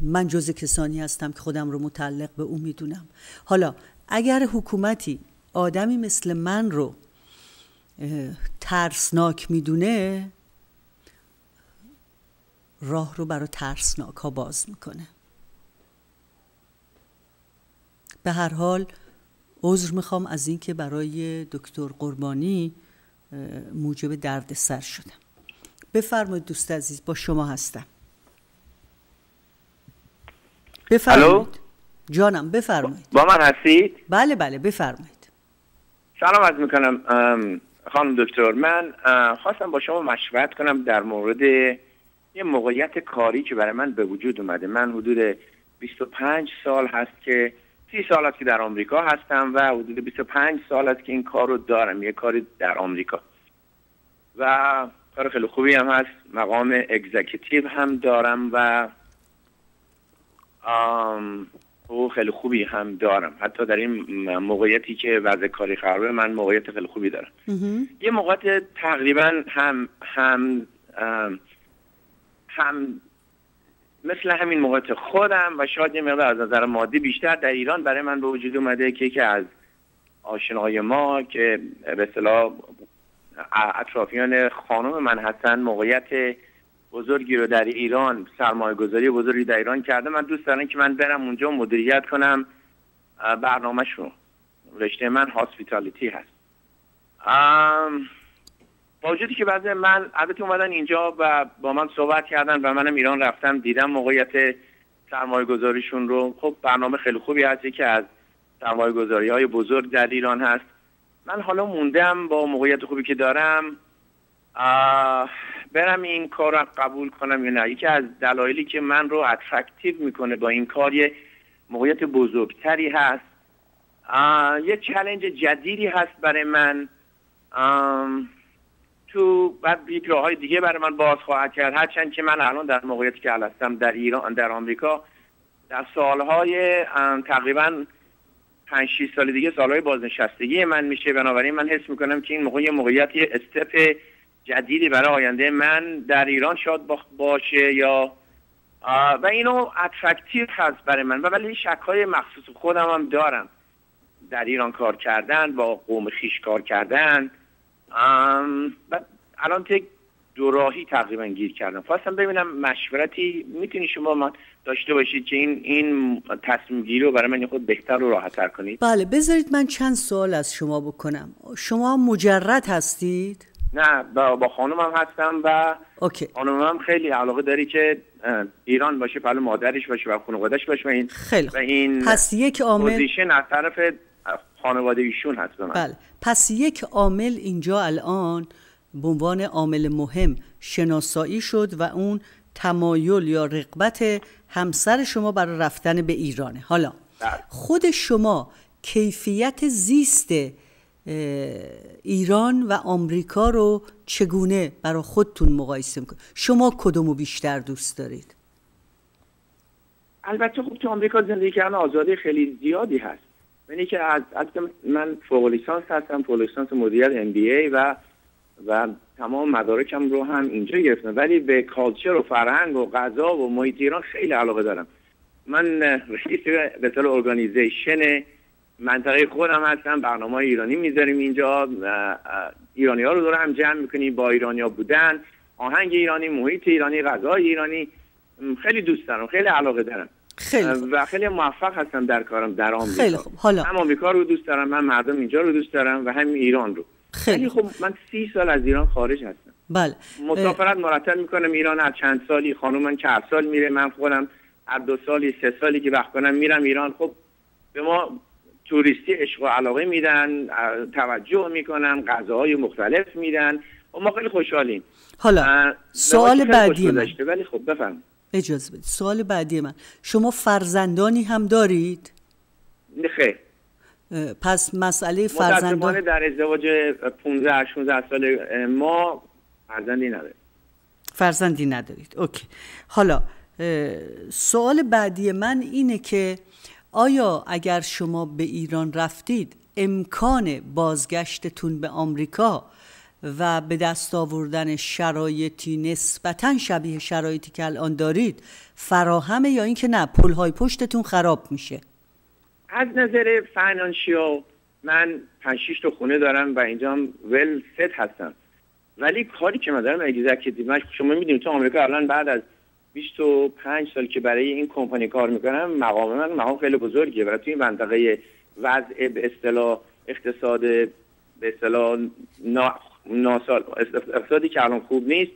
من جز کسانی هستم که خودم رو متعلق به او می‌دونم. حالا اگر حکومتی آدمی مثل من رو ترسناک می‌دونه راه رو برای ترسناک ها باز می‌کنه. به هر حال عذر می‌خوام از اینکه برای دکتر قربانی موجب درد سر شدم. بفرمایید دوست عزیز با شما هستم. بفرمایید. جانم بفرمایید. با من هستید؟ بله بله بفرمایید. سلام عرض می‌کنم خانم دکتر. من خواستم با شما مشورت کنم در مورد یه موقعیت کاری که برای من به وجود اومده. من حدود 25 سال هست که 30 سال است که در آمریکا هستم و حدود 25 سال است که این کار رو دارم یه کاری در آمریکا. و کار خیلی خوبی هم هست. مقام اگزیکتیو هم دارم و حقوق خیلی خوبی هم دارم. حتی در این موقعیتی که وضع کاری خرابه من موقعیت خیلی خوبی دارم. یه موقعیت تقریبا هم هم هم مثل همین موقعیت خودم و شاید یه مقدار از نظر مادی بیشتر در ایران برای من به وجود اومده که که از آشنای ما که به اصطلاح اطرافیان خانم من هستن موقعیت بزرگی رو در ایران سرمایه گذاری بزرگی در ایران کرده. من دوست دارم که من برم اونجا مدیریت کنم. برنامهشون رشته من hospitality هست. با وجودی که بعضی من البته اومدن اینجا و با من صحبت کردن و منم ایران رفتم دیدم موقعیت سرمایه گذاریشون رو. خب برنامه خیلی خوبی هست که از سرمایه گذاری های بزرگ در ایران هست. من حالا موندم با موقعیت خوبی که دارم برم این کار رو قبول کنم یا نه. یکی از دلایلی که من رو attractive می‌کنه با این کار یه موقعیت بزرگتری هست. یه چلنج جدیدی هست برای من. تو بعد یک راه های دیگه برای من باز خواهد کرد. هرچند که من الان در موقعیتی که هستم در ایران در آمریکا در سالهای تقریبا پنج 6 سال دیگه سالهای بازنشستگی من میشه. بنابراین من حس می‌کنم که این موقع یه موقعیت یه استپ جدیدی برای آینده من در ایران شاد باشه یا و اینو attractive هست برای من. و ولی شک های مخصوص خودم هم دارم. در ایران کار کردن با قوم خویش کار کردن. الان تو دوراهی تقریبا گیر کردم. خواستم ببینم مشورتی می‌تونی شما من داشته باشید که این این تصمیم گیری رو برای من خود بهتر و راحتتر کنید؟ بله بذارید من چند سوال از شما بکنم. شما مجرد هستید؟ نه با, با خانمم هستم و OK. خانمم خیلی علاقه داره که ایران باشه پهلو مادرش باشه و خانوادهش باشه و این خیلی و این پس یک عامل position از طرف خانواده ایشون هست من. بله. پس یک عامل اینجا الان به عنوان عامل مهم شناسایی شد و اون تمایل یا رغبت همسر شما برای رفتن به ایرانه. حالا بله. خود شما کیفیت زیست ایران و آمریکا رو چگونه برای خودتون مقایسه می‌کنید؟ شما کدومو بیشتر دوست دارید؟ البته خب تو آمریکا زندگی کردن آزادی خیلی زیادی هست. یعنی که از, از من فوق لیسانس هستم فوق لیسانس مدیریت ام بی ای و و تمام مدارکم رو هم اینجا گرفتم. ولی به کالچر و فرهنگ و غذا و محیط ایران خیلی علاقه دارم. من رئیس به ارگانیزیشن منطقه خودم هستم. برنامه ایرانی می‌ذاریم اینجا ایرانی ها رو دور هم جمع می‌کنیم. با ایرانی ها بودن آهنگ ایرانی محیط ایرانی غذای ایرانی خیلی دوست دارم. خیلی علاقه دارم. خیلی و خیلی موفق هستم در کارم در آمریکا. خیلی خوب. حالا. هم آمریکا رو دوست دارم من مردم اینجا رو دوست دارم و هم ایران رو. خیلی خوب. من سی سال از ایران خارج هستم. بله. مسافرت مرتب می‌کنم ایران هر چند سالی خانم من چند سال میره من خودم هر دو سالی سه سالی که وقت کنم میرم ایران. خب به ما توریستی عشق و علاقه میدن توجه می‌کنن غذاهای مختلف میدن. و ما خیلی خوشحالیم. حالا سوال بعدی ولی خب بفهم اجازه بدید. سوال بعدی من. شما فرزندانی هم دارید؟ خیر. پس مسئله فرزندان در ازدواج 15 16 سال ما فرزندی ندارید فرزندی ندارید. اوکی. حالا سوال بعدی من اینه که آیا اگر شما به ایران رفتید امکان بازگشتتون به آمریکا و به دست آوردن شرایطی نسبتا شبیه شرایطی که الان دارید فراهمه یا اینکه نه پلهای پشتتون خراب میشه؟ از نظر فینانشیال من پنج تا خونه دارم و اینجا هم well set هستم. ولی کاری که من دارم executive شما می‌دونید تو آمریکا الان بعد از 25 سال که برای این کمپانی کار می‌کنم مقام من مقام خیلی بزرگیه. و توی این منطقه وضع به اصطلاح اقتصاد به اصطلاح ناسالم. اقتصادی که الان خوب نیست.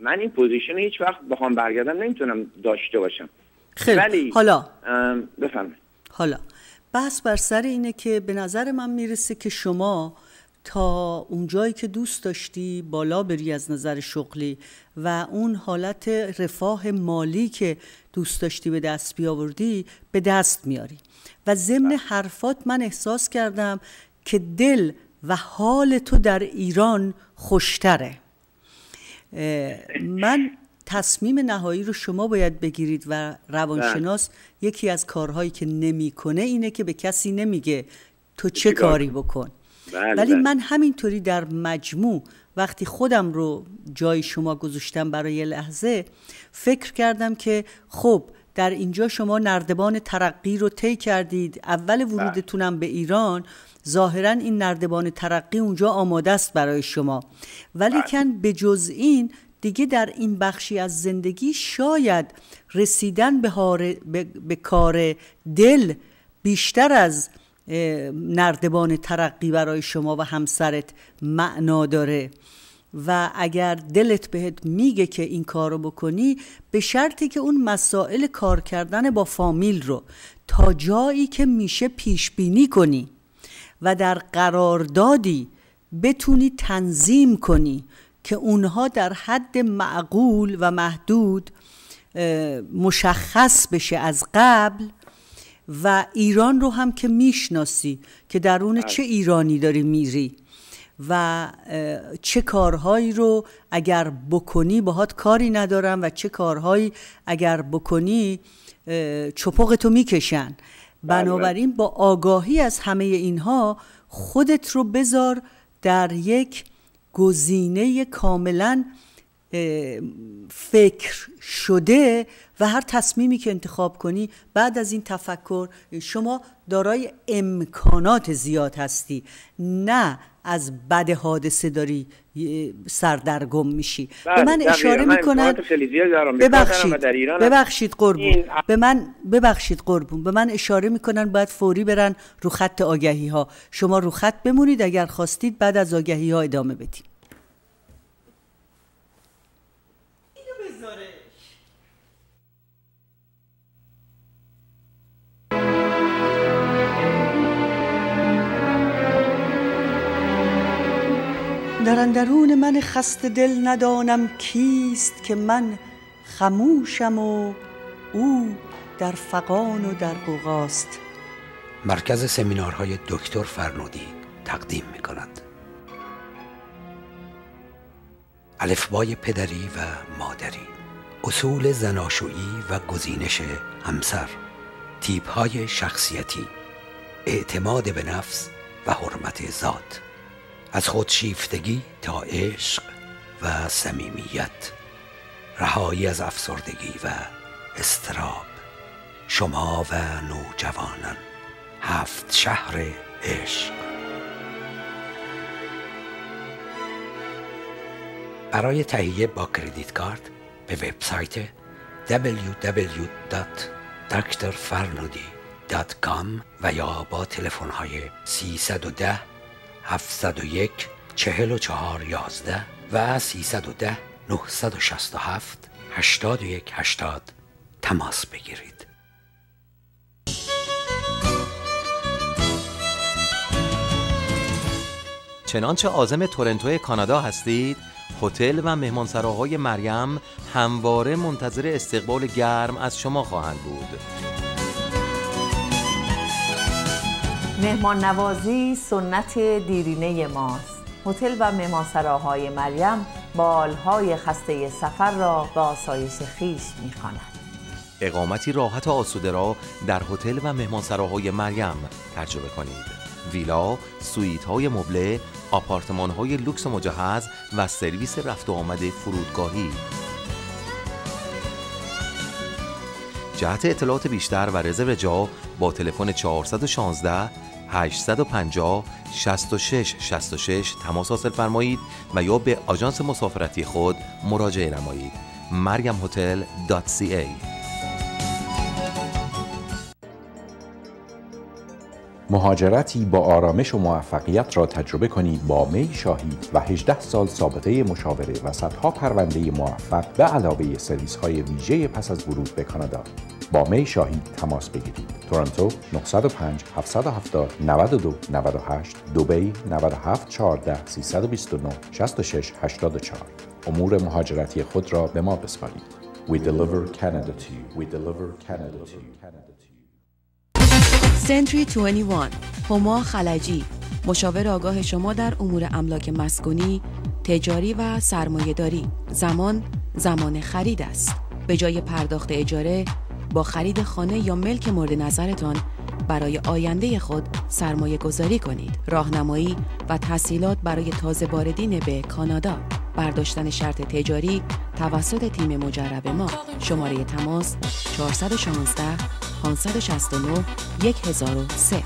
من این position هیچ وقت بخوام برگردم نمی‌تونم داشته باشم. خیلی حالا. بفرمایید. حالا. بحث بر سر اینه که به نظر من می‌رسه که شما تا اونجایی که دوست داشتی بالا بری از نظر شغلی و اون حالت رفاه مالی که دوست داشتی به دست بیاوردی به دست میاری. و ضمن بله. حرفات من احساس کردم که دل و حال تو در ایران خوشتره من تصمیم نهایی رو شما باید بگیرید و روانشناس بله. یکی از کارهایی که نمی‌کنه اینه که به کسی نمیگه تو چه کاری بکن بله ولی بله. من همینطوری در مجموع وقتی خودم رو جای شما گذاشتم برای لحظه فکر کردم که خب در اینجا شما نردبان ترقی رو طی کردید اول. ورودتونم به ایران ظاهرا این نردبان ترقی اونجا آماده است برای شما. ولی کن به جز این دیگه در این بخشی از زندگی شاید رسیدن به, به کار دل بیشتر از نردبان ترقی برای شما و همسرت معنا داره. و اگر دلت بهت میگه که این کار رو بکنی به شرطی که اون مسائل کار کردن با فامیل رو تا جایی که میشه پیش بینی کنی. و در قراردادی بتونی تنظیم کنی که اونها در حد معقول و محدود مشخص بشه از قبل و ایران رو هم که می‌شناسی که درون چه بله. ایرانی داری میری و چه کارهایی رو اگر بکنی باهات کاری ندارم و چه کارهایی اگر بکنی چپقتو می‌کشن. بنابراین با آگاهی از همه اینها خودت رو بذار در یک گزینه کاملا فکر شده و هر تصمیمی که انتخاب کنی بعد از این تفکر شما دارای امکانات زیاد هستی. نه از بد حادثه داری سردرگم میشی. به بله، من اشاره می‌کنن ببخشید ببخشید قربون. به من ببخشید قربون. به من اشاره می‌کنن باید فوری برن رو خط آگهی ها شما رو خط بمونید اگر خواستید بعد از آگهی ها ادامه بدیم در اندرون من خست دل ندانم کیست که من خموشم و او در فقان و در قوقاست مرکز سمینارهای دکتر فرنودی تقدیم می کند الفبای پدری و مادری اصول زناشویی و گزینش همسر تیپ شخصیتی اعتماد به نفس و حرمت ذات. از خودشیفتگی تا عشق و صمیمیت رهایی از افسردگی و استراب شما و نوجوانان هفت شهر عشق. برای تهیه با کردیت کارت به وبسایت www.drfarnodi.com و یا با تلفن های 310 701 44 11 و 310 967 81 80 تماس بگیرید. چنانچه آزم تورنتو کانادا هستید هتل و مهمانسراهای مریم همواره منتظر استقبال گرم از شما خواهند بود. مهمان نوازی سنت دیرینه ماست. هتل و مهمانسراهای مریم بالهای خسته سفر را به آسایش خویش می‌خواند. اقامتی راحت آسوده را در هتل و مهمانسراهای مریم تجربه کنید. ویلا، سویت های مبله، آپارتمان های لوکس مجهز و سرویس رفت و آمد فرودگاهی. جهت اطلاعات بیشتر و رزرو جا با تلفن 416 850 66 66 تماس حاصل فرمایید و یا به آژانس مسافرتی خود مراجعه نمایید. مریم هتل مهاجرتی با آرامش و موفقیت را تجربه کنید با می شاهید و 18 سال سابقه مشاوره و صدها پرونده موفق به علاوه سرویس های ویژه پس از ورود به کانادا با می شاهید تماس بگیرید تورنتو 905 770 92 98 دبی 97 14 329 66 84 امور مهاجرتی خود را به ما بسپارید We deliver Canada to you. We deliver Canada to you. سنتری 21 هما خلجی مشاور آگاه شما در امور املاک مسکونی، تجاری و سرمایهداری زمان زمان خرید است. به جای پرداخت اجاره با خرید خانه یا ملک مورد نظرتان برای آینده خود سرمایه گذاری کنید. راهنمایی و تحصیلات برای تازه واردین به کانادا. برداشتن شرط تجاری توسط تیم مجرب ما. شماره تماس 416 569 1003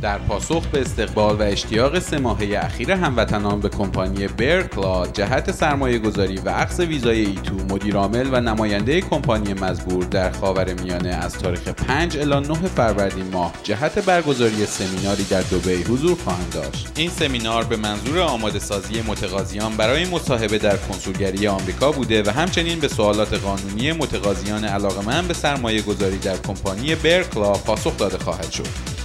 در پاسخ به استقبال و اشتیاق سه ماهه اخیر هموطنان به کمپانی برکلا جهت سرمایه گذاری و عقص ویزای ایتو مدیرعامل و نماینده کمپانی مزبور در خاور میانه از تاریخ 5 الی 9 فروردین ماه جهت برگزاری سمیناری در دبی حضور خواهند داشت. این سمینار به منظور آماده سازی متقاضیان برای مصاحبه در کنسولگری آمریکا بوده و همچنین به سوالات قانونی متقاضیان علاقمند به سرمایه گذاری در کمپانی برکلا پاسخ داده خواهد شد.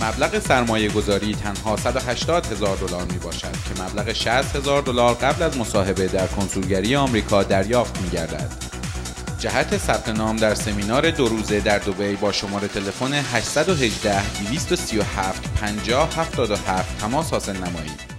مبلغ سرمایه گذاری تنها 180 هزار دلار می باشد که مبلغ 60 هزار دلار قبل از مصاحبه در کنسولگری آمریکا دریافت می گردد. جهت ثبت نام در سمینار دو روزه در دبی با شماره تلفن 818 237 50 77 تماس حاصل نمایید.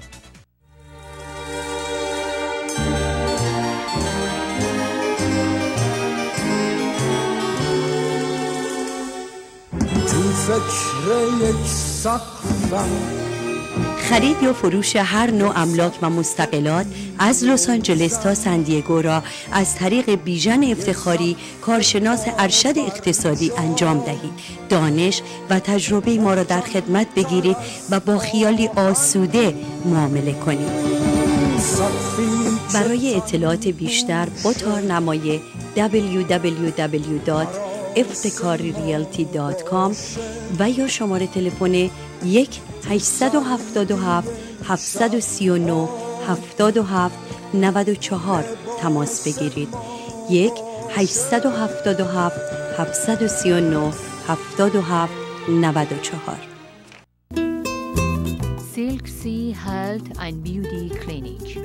خرید یا فروش هر نوع املاک و مستقلات از لس آنجلس تا سندیگو را از طریق بیژن افتخاری کارشناس ارشد اقتصادی انجام دهید دانش و تجربه ما را در خدمت بگیرید و با خیالی آسوده معامله کنید برای اطلاعات بیشتر با تارنمای www. افتکاری و یا شماره تلفن یک 877 739 77 94 تماس بگیرید. یک 877 739 77 94 Silky Health and Beauty Clinic.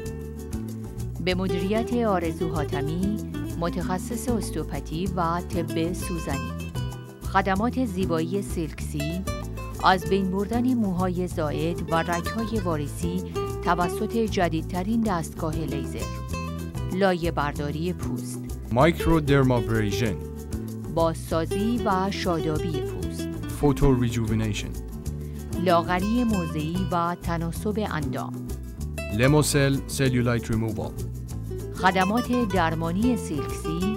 به مدیریت آرزو حاتمی متخصص استئوپاتی و طب سوزنی. خدمات زیبایی سیلکسی از بین بردن موهای زائد و رگهای واریسی توسط جدیدترین دستگاه لیزر. لایه برداری پوست. microdermabrasion بازسازی و شادابی پوست. photo rejuvenation لاغری موضعی و تناسب اندام. لموسل سلولایت ریمووال خدمات درمانی سیلکسی،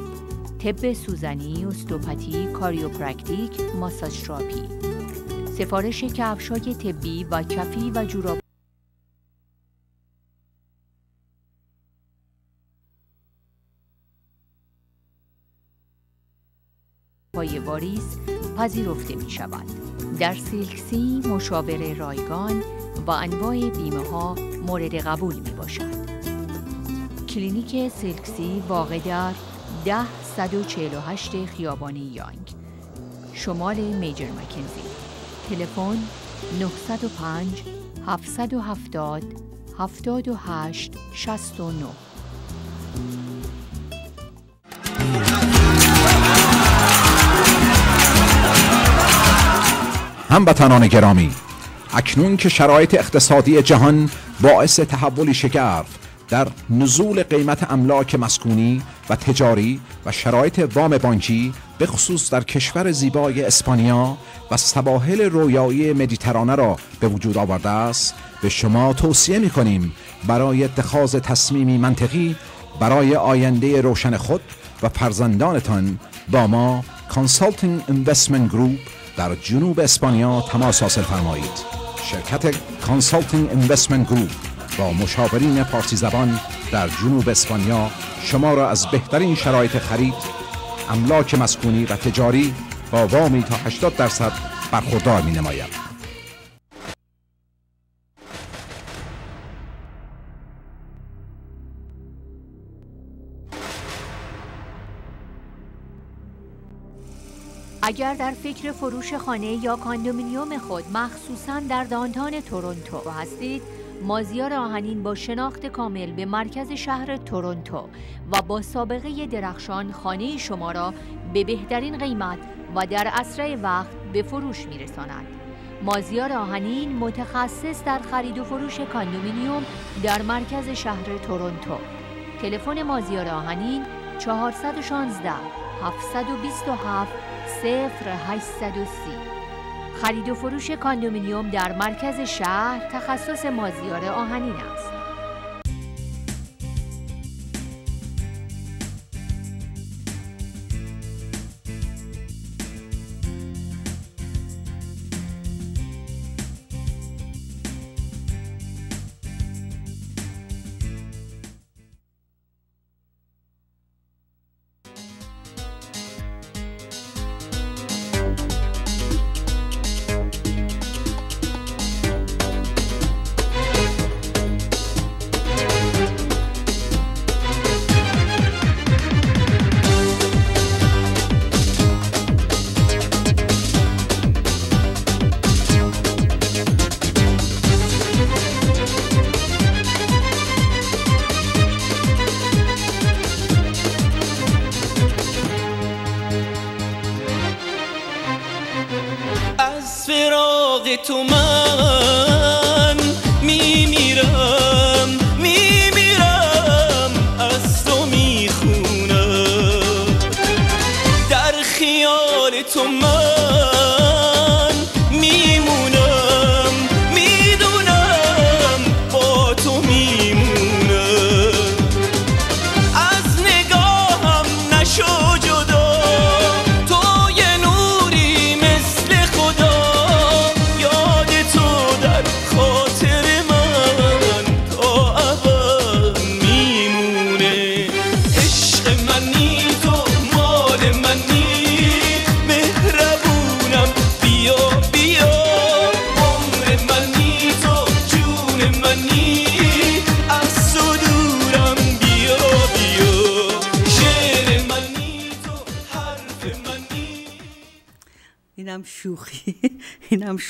طب سوزنی، استئوپاتی، chiropractic، ماساژ تراپی. سفارش کفشای طبی و کفی و جوراب پای واریس پذیرفته می شود. در سیلکسی مشاور رایگان و انواع بیمه ها مورد قبول می باشد. کلینیک سیلکسی واقع در 10148 خیابانی یانگ. شمال میجر مکنزی. تلفن 905 770 78 69 هموطنان گرامی اکنون که شرایط اقتصادی جهان باعث تحولی شگرف در نزول قیمت املاک مسکونی و تجاری و شرایط وام بانکی به خصوص در کشور زیبای اسپانیا و سواحل رویایی مدیترانه را به وجود آورده است به شما توصیه می کنیم برای اتخاذ تصمیمی منطقی برای آینده روشن خود و فرزندانتان با ما Consulting Investment Group در جنوب اسپانیا تماس حاصل فرمایید. شرکت Consulting Investment Group با مشاورین فارسی زبان در جنوب اسپانیا شما را از بهترین شرایط خرید املاک مسکونی و تجاری با وامی تا 80 درصد برخوردار می نماید اگر در فکر فروش خانه یا condominium خود مخصوصا در downtown تورنتو هستید مازیار آهنین با شناخت کامل به مرکز شهر تورنتو و با سابقه درخشان خانه شما را به بهترین قیمت و در اسرع وقت به فروش میرساند. مازیار آهنین متخصص در خرید و فروش condominium در مرکز شهر تورنتو. تلفن مازیار آهنین 416 727 0830 خرید و فروش کاندومینیوم در مرکز شهر تخصص مازیار آهنین است.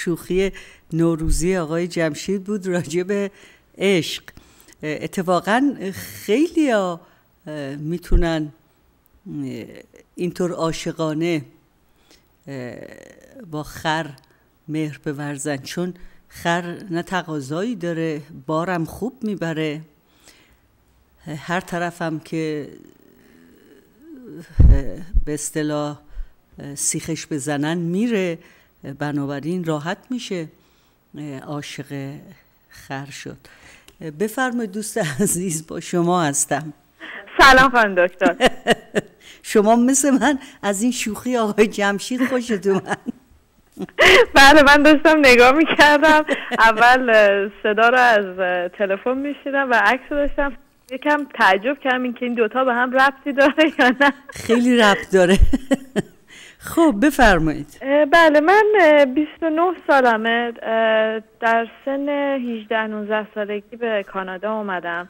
شوخی نوروزی آقای جمشید بود راجع به عشق. اتفاقا خیلی می‌تونن اینطور عاشقانه با خر مهر بورزن. چون خر نه تقاضایی داره بارم خوب می‌بره. هر طرفم که به اصطلاح سیخش بزنن میره. بنابراین راحت میشه عاشق خر شد. بفرم دوست عزیز با شما هستم. سلام خانم دکتر. شما مثل من از این شوخی آقای جمشید خوشت اومد. بله من داشتم نگاه می‌کردم. اول صدا رو از تلفن میشیدم و عکس داشتم. یکم تعجب کردم اینکه این دوتا به هم ربطی داره یا نه. خیلی ربط داره. خب بفرمایید. بله من 29 سالمه در سن 18 19 سالگی به کانادا اومدم.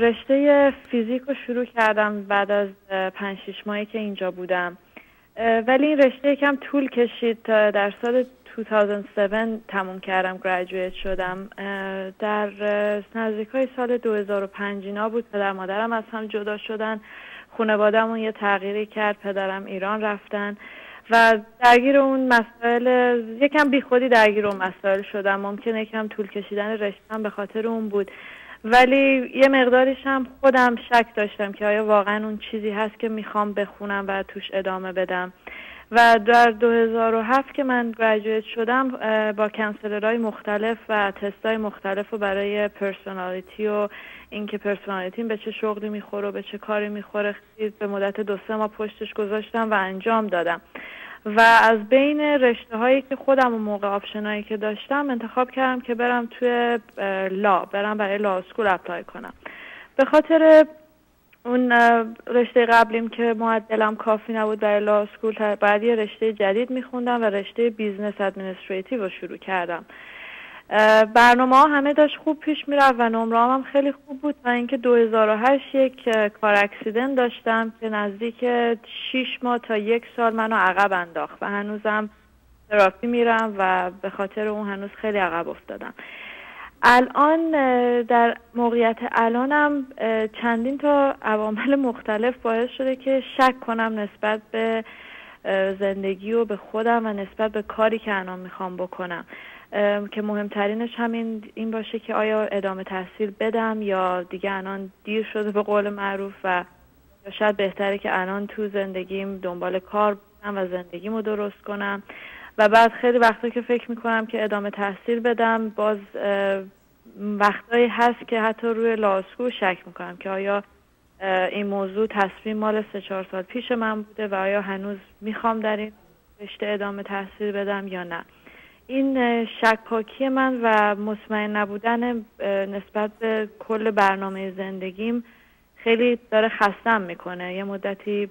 رشته فیزیک رو شروع کردم بعد از 5 6 ماهی که اینجا بودم. ولی این رشته یکم طول کشید تا در سال 2007 تموم کردم گریجویت شدم. در نزدیک های سال 2005 اینا بود پدر مادرم از هم جدا شدن. خانوادهمون یه تغییری کرد پدرم ایران رفتن و درگیر اون مسائل یکم بیخودی درگیر اون مسائل شدم. ممکنه یکم طول کشیدن رشتم به خاطر اون بود. ولی یه مقدارش هم خودم شک داشتم که آیا واقعا اون چیزی هست که می‌خوام بخونم و توش ادامه بدم. و در 2007 که من گریجویت شدم با counselor های مختلف و تستای مختلف رو برای personality و اینکه personality م به چه شغلی می‌خوره و به چه کاری می‌خوره. به مدت دو سه ماه پشتش گذاشتم و انجام دادم. و از بین رشته هایی که خودم و موقع option ایی که داشتم انتخاب کردم که برم توی law برم برای law school apply کنم. به خاطر اون رشته قبلیم که معدلم کافی نبود برای law school تا- بعد یه رشته جدید میخوندم و رشته business administrative رو شروع کردم. برنامه ها همه داشت خوب پیش می‌رفت و نمره هم خیلی خوب بود تا اینکه 2008 یک کار اکسیدنت داشتم که نزدیک 6 ماه تا یک سال منو عقب انداخت و هنوزم تراپی میرم و به خاطر اون هنوز خیلی عقب افتادم. الان در موقعیت الانم چندین تا عوامل مختلف باعث شده که شک کنم نسبت به زندگی و به خودم و نسبت به کاری که الان می‌خوام بکنم. که مهمترینش همین این باشه که آیا ادامه تحصیل بدم یا دیگه الان دیر شده به قول معروف و یا شاید بهتره که الان تو زندگیم دنبال کار باشم و زندگیمو درست کنم. و بعد خیلی وقتا که فکر می‌کنم که ادامه تحصیل بدم باز وقتایی هست که حتی روی لاسکو شک می‌کنم که آیا این موضوع تصمیم مال سه چهار سال پیش من بوده و آیا هنوز می‌خوام در این رشته ادامه تحصیل بدم یا نه. این شکاکی من و مطمئن نبودن نسبت به کل برنامه زندگیم خیلی داره خستم می‌کنه. یه مدتی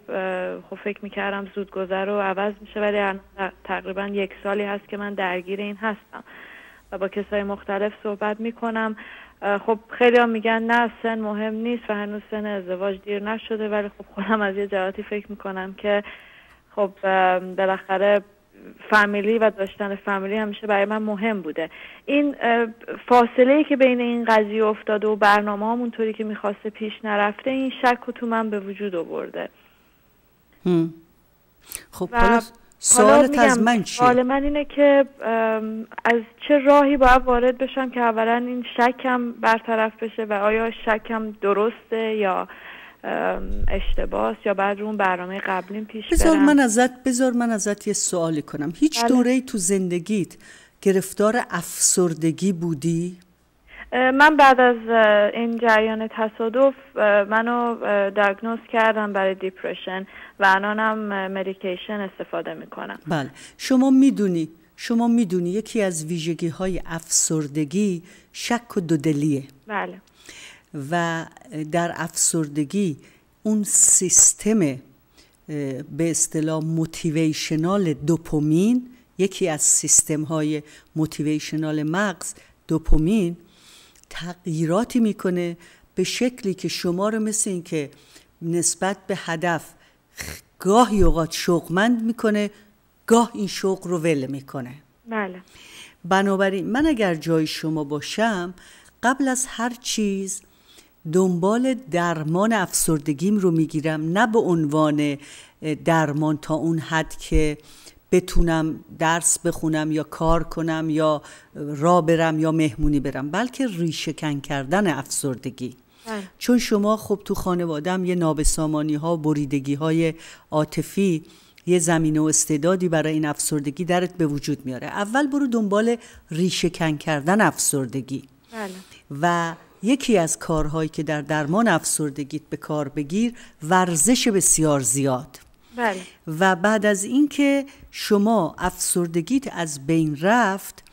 خب فکر می‌کردم زودگذر رو عوض میشه ولی تقریبا یک سالی هست که من درگیر این هستم و با کسای مختلف صحبت می‌کنم. خب خیلی هم میگن نه سن مهم نیست و هنوز سن ازدواج دیر نشده ولی خب خودم از یه جهاتی فکر می‌کنم که خب بالاخره فامیلی و داشتن فامیلی همیشه برای من مهم بوده این فاصله ای که بین این قضیه افتاده و برنامه هم اونطوری که می‌خواسته پیش نرفته این شک رو تو من به وجود آورده. خب حالا سوالت از من چیه؟ سوال من اینه که از چه راهی باید وارد بشم که اولا این شکم برطرف بشه و آیا شکم درسته یا ام، اشتباهه یا بعد رو اون برنامه قبلیم پیش بذار برم. من ازت بذار من ازت یه سوالی کنم. هیچ بله. دوره تو زندگیت گرفتار افسردگی بودی؟ من بعد از این جریان تصادف منو دیاگنوز کردم برای دیپرشن و الانم مدیکیشن استفاده می‌کنم. بله. شما می‌دونی شما می‌دونی یکی از ویژگی های افسردگی شک و دودلیه. بله. و در افسردگی اون سیستم به اصطلاح موتیویشنال دوپامین یکی از سیستم های موتیویشنال مغز دوپامین تغییراتی می‌کنه به شکلی که شما رو مثل این که نسبت به هدف گاهی اوقات شوقمند می‌کنه گاه این شوق رو ول می‌کنه. بله. بنابراین من اگر جای شما باشم قبل از هر چیز دنبال درمان افسردگیم رو می‌گیرم نه به عنوان اه، درمان تا اون حد که بتونم درس بخونم یا کار کنم یا را برم یا مهمونی برم بلکه ریشه کن کردن افسردگی. بله. چون شما خب تو خانوادم یه نابسامانی ها بریدگی های عاطفی یه زمینه و استعدادی برای این افسردگی درت به وجود میاره. اول برو دنبال ریشه کن کردن افسردگی. بله. و یکی از کارهایی که در درمان افسردگیت به کار بگیر ورزش بسیار زیاد. بله. و بعد از اینکه شما افسردگیت از بین رفت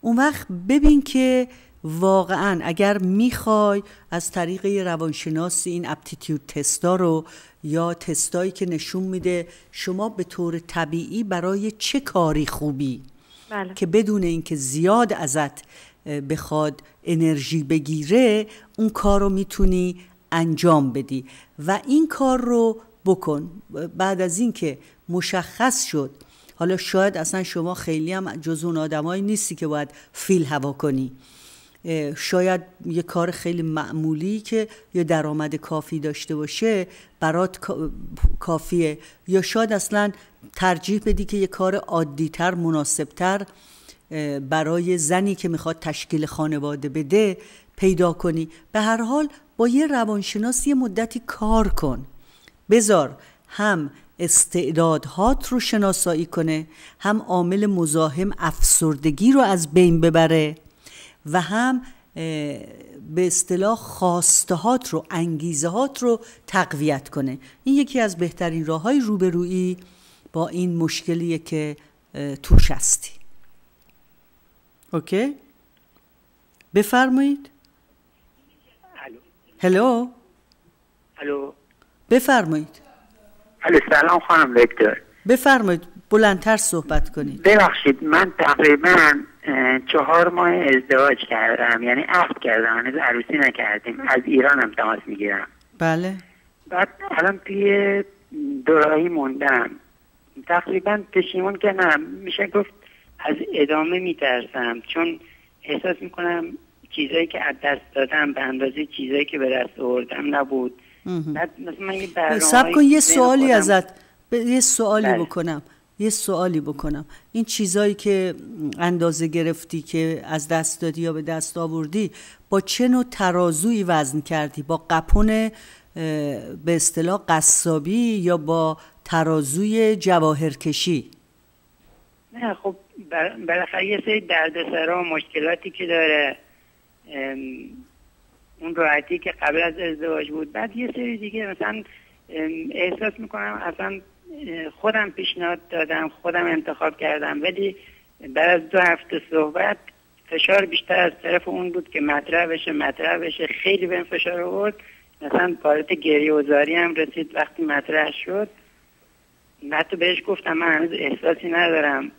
اون وقت ببین که واقعا اگر می‌خوای از طریق روانشناسی این اپتیتیود تستا رو یا تستایی که نشون میده شما به طور طبیعی برای چه کاری خوبی؟ بله. که بدون اینکه زیاد ازت بخواد انرژی بگیره اون کار رو می‌تونی انجام بدی. و این کار رو بکن. بعد از اینکه مشخص شد حالا شاید اصلا شما خیلی هم جز اون آدمایی نیستی که باید فیل هوا کنی. شاید یه کار خیلی معمولی که یه درآمد کافی داشته باشه برات کا- کافیه. یا شاید اصلا ترجیح بدی که یه کار عادیتر مناسبتر برای زنی که می‌خواد تشکیل خانواده بده پیدا کنی. به هر حال با یه روانشناس یه مدتی کار کن. بذار هم استعدادهات رو شناسایی کنه هم عامل مزاحم افسردگی رو از بین ببره و هم به اصطلاح خواستهات رو انگیزهات رو تقویت کنه. این یکی از بهترین راه های روبرویی با این مشکلیه که توش هستی. اوکی بفرمایید. هلو الو. بفرمایید. الو سلام خانم دکتر بفرمایید بلندتر صحبت کنید. ببخشید من تقریبا چهار ماه ازدواج کردم یعنی عقد کردم هنوز عروسی نکردیم از ایران هم تماس می‌گیرم. بله. بعد الان توی دوراهی موندم. تقریبا پشیمون که نه میشه گفت از ادامه میترسم. چون احساس می‌کنم چیزایی که از دست دادم به اندازه چیزایی که به دست آوردم نبود. بعد مثلا من یه برنامه‌هایی سب کن یه سوالی ازت. ب- یه سوالی بله. بکنم. یه سوالی بکنم. این چیزایی که اندازه گرفتی که از دست دادی یا به دست آوردی با چه نوع ترازویی وزن کردی؟ با قپون به اصطلاح قصابی یا با ترازوی جواهرکشی؟ نه خب بالاخره یه سری دردسرا و مشکلاتی که داره اون راحتی که قبل از ازدواج بود. بعد یه سری دیگه مثلا احساس می‌کنم اصلا خودم پیشنهاد دادم خودم انتخاب کردم. ولی بعد از دو هفته صحبت فشار بیشتر از طرف اون بود که مطرح بشه مطرح بشه. خیلی بهم فشار آورد. مثلا حالت گریه و زاری هم رسید وقتی مطرح شد. حتی بهش گفتم من هنوز احساسی ندارم.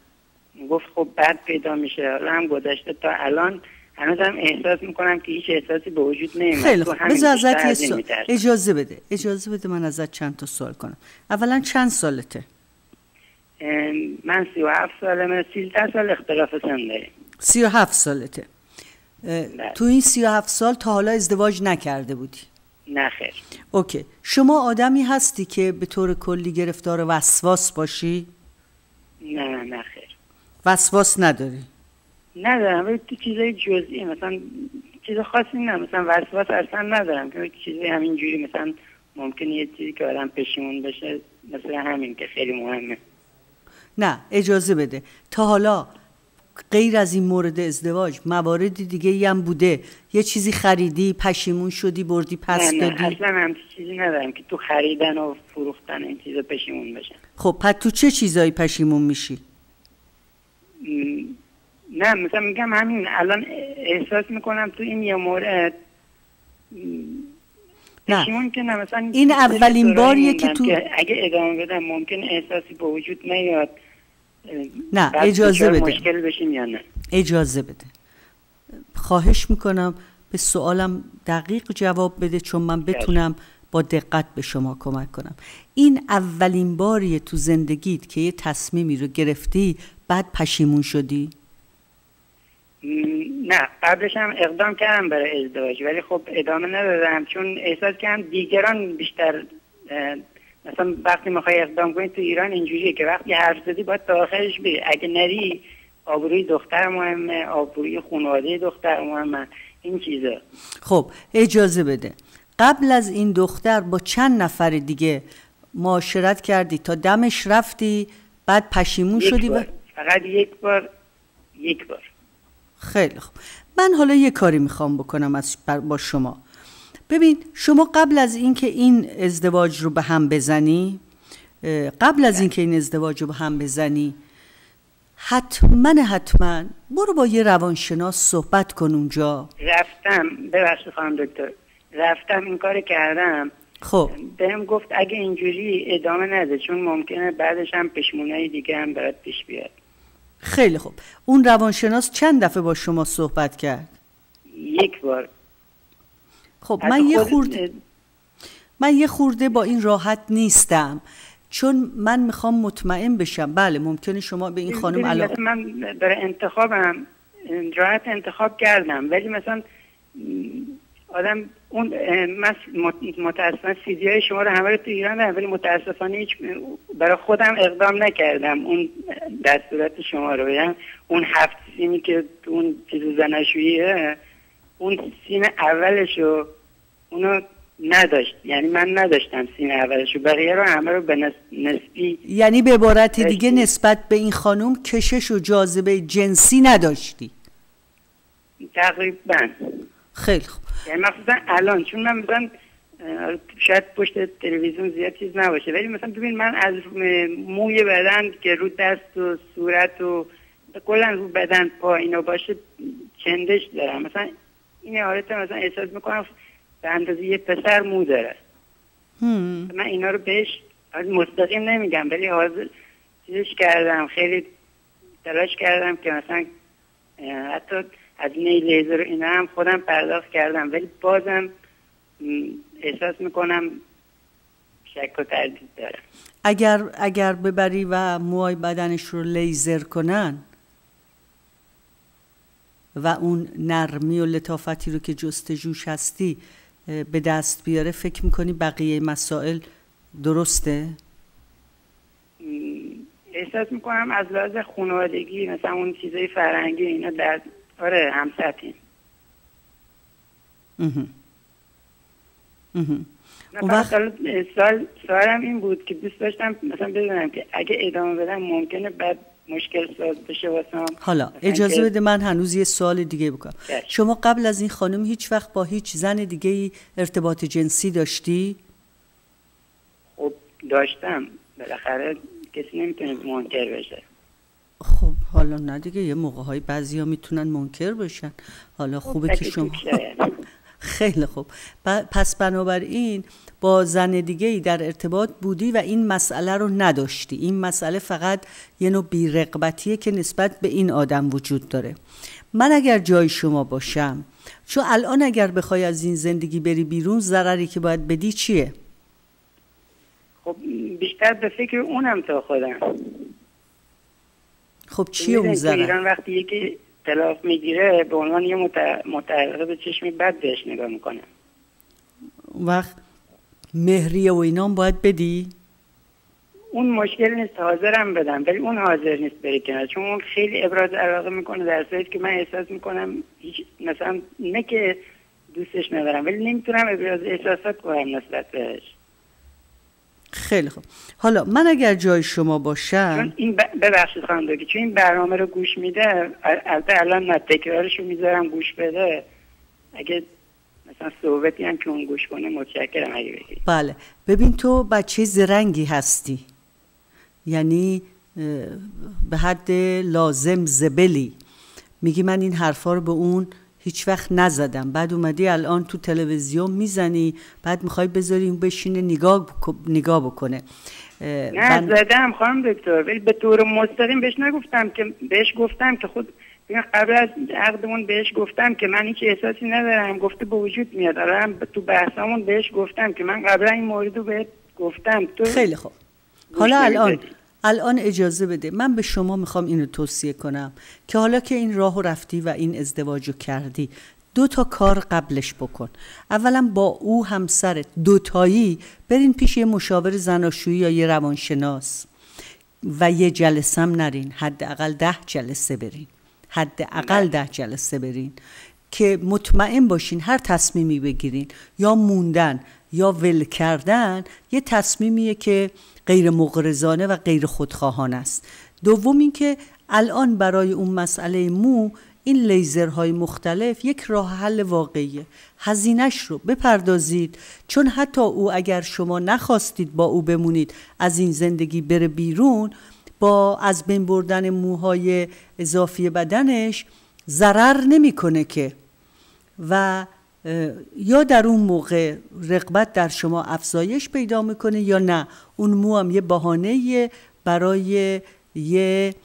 گفت خب بعد پیدا میشه. حالا هم گذشته تا الان هنوزم احساس می‌کنم که هیچ احساسی به وجود نمیاد خیلی تو خوب ازت یه سوال. اجازه بده. اجازه بده من ازت چند تا سوال کنم. اولا چند سالته؟ من سی و هفت سالمه. سیزده سال اختلاف سن داریم. سی و هفت سالته. اه، تو این سی و هفت سال تا حالا ازدواج نکرده بودی؟ نه خیر. اوکی. شما آدمی هستی که به طور کلی گرفتار وسواس باشی؟ نه نه خیر. وسواس نداری؟ ندارم ولی تو چیزای جزئی مثلا چیز خاصی نه. مثلا وسواس اصلا ندارم که چیزای همینجوری مثلا ممکنه یه چیزی که آدم پشیمون بشه مثل همین که خیلی مهمه. نه اجازه بده. تا حالا غیر از این مورد ازدواج موارد دیگه ای هم بوده. یه چیزی خریدی پشیمون شدی بردی پس نه نه دادی؟ اصلا همچین چیزی ندارم که تو خریدن و فروختن این چیزا پشیمون بشم خب پس تو چه چیزایی پشیمون میشی؟ نه مثلا میگم همین الان احساس می‌کنم تو این یه مورد نه. که نه مثلا این اولین باریه که تو- اگه ادامه بدم ممکن احساسی به وجود نیاد نه اجازه بده. مشکل بشیم یا نه؟ اجازه بده. خواهش می‌کنم به سوالم دقیق جواب بده چون من بتونم با دقت به شما کمک کنم. این اولین باریه تو زندگیت که یه تصمیمی رو گرفتی بعد پشیمون شدی؟ نه قبلش هم اقدام کردم برای ازدواج ولی خب ادامه ندادم چون احساس کردم دیگران بیشتر مثلا وقتی می‌خوای اقدام کنی تو ایران اینجوریه که وقتی حرف زدی باید تا آخرش بری اگه نری آبروی دختر مهمه آبروی خانواده دختر مهمه این چیزا. خب اجازه بده. قبل از این دختر با چند نفر دیگه معاشرت کردی تا دمش رفتی بعد پشیمون شدی و بار. فقط یک بار یک بار. خیلی خوب. من حالا یه کاری می‌خوام بکنم از با شما. ببین شما قبل از اینکه این ازدواج رو به هم بزنی قبل از اینکه این ازدواج رو به هم بزنی حتما حتما برو با یه روانشناس صحبت کن اونجا. رفتم ببخشید خانم دکتر. رفتم این کار کردم. خب. بهم گفت اگه اینجوری ادامه نده چون ممکنه بعدش هم پشمونای دیگه هم برات پیش بیاد. خیلی خوب. اون روانشناس چند دفعه با شما صحبت کرد؟ یک بار. خب من یه خورده من یه خورده با این راحت نیستم. چون من می‌خوام مطمئن بشم. بله ممکنه شما به این خانم علاقه من برای انتخابم راحت انتخاب کردم. ولی مثلا آدم اون من مت- متاسفانه سیدی های شما رو همه رو تو ایران دارم ولی متاسفانه هیچ برای خودم اقدام نکردم اون دستورات شما رو بگم. اون هفت سینی که اون چیز زناشوییه اون سین اولش رو اونو نداشت. یعنی من نداشتم سین اولش رو. بقیه رو همه رو به نس- نسبی یعنی به عبارت. دیگه نسبت به این خانم کشش و جاذبه جنسی نداشتی. تقریبا. خیلی خوب. یعنی مخصوصا الان چون من مثلا شاید پشت تلویزیون زیاد چیز نباشه ولی مثلا ببین من از موی بدن که رو دست و صورت و کلا رو بدن پا اینا باشه چندش دارم. مثلا این حالت مثلا احساس می‌کنم به اندازه یه پسر مو داره. هم. من اینا رو بهش از مستقیم نمیگم ولی حاضر چیزش کردم خیلی تلاش کردم که مثلا حتی از این لیزر و اینا هم خودم پرداخت کردم ولی بازم احساس می‌کنم شک و تردید دارم اگر اگر ببری و موهای بدنش رو لیزر کنن و اون نرمی و لطافتی رو که جستجوش هستی به دست بیاره فکر می‌کنی بقیه مسائل درسته؟ احساس می‌کنم از لحاظ خانوادگی مثلا اون چیزای فرهنگی اینا در آره همسطیم. نه سوال سوالم این بود که دوست داشتم مثلا بدونم که اگه ادامه بدم ممکنه بعد مشکل ساز بشه واسم حالا اجازه بده من هنوز یه سوال دیگه بکنم چشم. شما قبل از این خانم هیچ وقت با هیچ زن دیگه ای ارتباط جنسی داشتی؟ خب داشتم بالاخره کسی نمی‌تونه منکر بشه خب حالا نه دیگه یه موقع های بعضی ها می‌تونن منکر بشن. حالا خوبه که شما. خیلی خوب. پس بنابراین با زن دیگه ای در ارتباط بودی و این مسئله رو نداشتی. این مسئله فقط یه نوع بیرقبتیه که نسبت به این آدم وجود داره. من اگر جای شما باشم چون الان اگر بخوای از این زندگی بری بیرون ضرری که باید بدی چیه؟ خب بیشتر به فکر اونم تا خودم. خب چیه اون ضرر؟ ایران وقتی یکی تلاف می‌گیره به عنوان یه مت- متعرض به چشمی بد بهش نگاه می‌کنه اون وقت مهریه و اینا هم باید بدی؟ اون مشکل نیست حاضرم بدم ولی اون حاضر نیست بره کنار چون اون خیلی ابراز علاقه می‌کنه در صورتی که من احساس می‌کنم هیچ مثلا نه که دوستش ندارم ولی نمی‌تونم ابراز احساسات کنم نسبت بهش خیلی خوب. حالا من اگر جای شما باشم چون این ب- ببخشید خانم دکتر چون این برنامه رو گوش میده ال- البته الان نه تکرارش رو می‌ذارم گوش بده. اگه مثلا صحبتی هم که اون گوش کنه متشکرم اگه بگید. بله. ببین تو بچه زرنگی هستی. یعنی به حد لازم زبلی. میگی من این حرفا رو به اون هیچ وقت نزدم. بعد اومدی الان تو تلویزیون می‌زنی بعد می‌خوای بذاری اون بشینه نگاه, نگاه بکنه. نه بن- زدم خانم دکتر. ولی به طور مستقیم بهش نگفتم که بهش گفتم که خود قبل از عقدمون بهش گفتم که من هیچ احساسی ندارم. گفته به وجود میاد. الان تو بحثمون بهش گفتم که من قبلا این مورد رو بهت گفتم. تو خیلی خوب. حالا. الان الان اجازه بده. من به شما می‌خوام اینو توصیه کنم که حالا که این راه رفتی و این ازدواج رو کردی دو تا کار قبلش بکن. اولا با او همسرت دوتایی برین پیش یه مشاور زناشویی یا یه روانشناس و یه جلسه هم نرین. حداقل ده جلسه برین. حداقل ده جلسه برین. که مطمئن باشین هر تصمیمی بگیرین یا موندن یا ول کردن یه تصمیمیه که غیر مغرضانه و غیر خودخواهانه است. دوم اینکه الان برای اون مسئله مو این لیزرهای مختلف یک راه حل واقعیه. هزینش رو بپردازید. چون حتی او اگر شما نخواستید با او بمونید از این زندگی بره بیرون با از بین بردن موهای اضافی بدنش ضرر نمی‌کنه که. و یا در اون موقع رقبت در شما افزایش پیدا می‌کنه یا نه؟ اون مو هم یه بهانه برای یه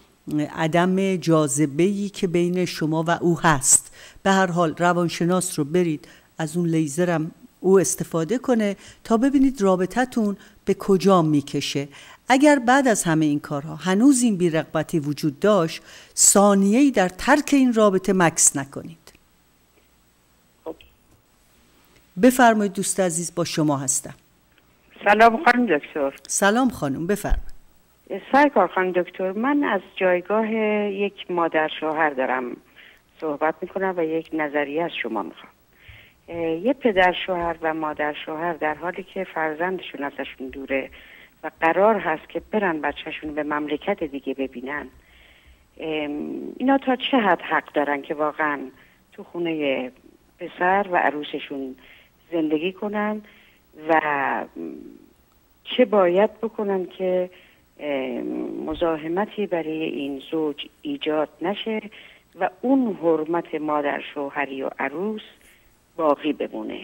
عدم جاذبه که بین شما و او هست. به هر حال روانشناس رو برید از اون لیزرم او استفاده کنه تا ببینید رابطتون به کجا می‌کشه. اگر بعد از همه این کارها هنوز این بیرغبتی وجود داشت ثانیه‌ای در ترک این رابطه مکس نکنید. بفرمایید دوست عزیز با شما هستم. سلام خانم دکتر. سلام خانم بفرمایید. سرکار خانم دکتر من از جایگاه یک مادر شوهر دارم صحبت می‌کنم و یک نظریه از شما می‌خوام. یه پدر شوهر و مادر شوهر در حالی که فرزندشون ازشون دوره و قرار هست که برن بچهشون به مملکت دیگه ببینن اینا تا چه حد حق دارن که واقعا تو خونه پسر و عروسشون زندگی کنن و چه باید بکنن که مزاحمتی برای این زوج ایجاد نشه و اون حرمت مادر شوهری و عروس باقی بمونه.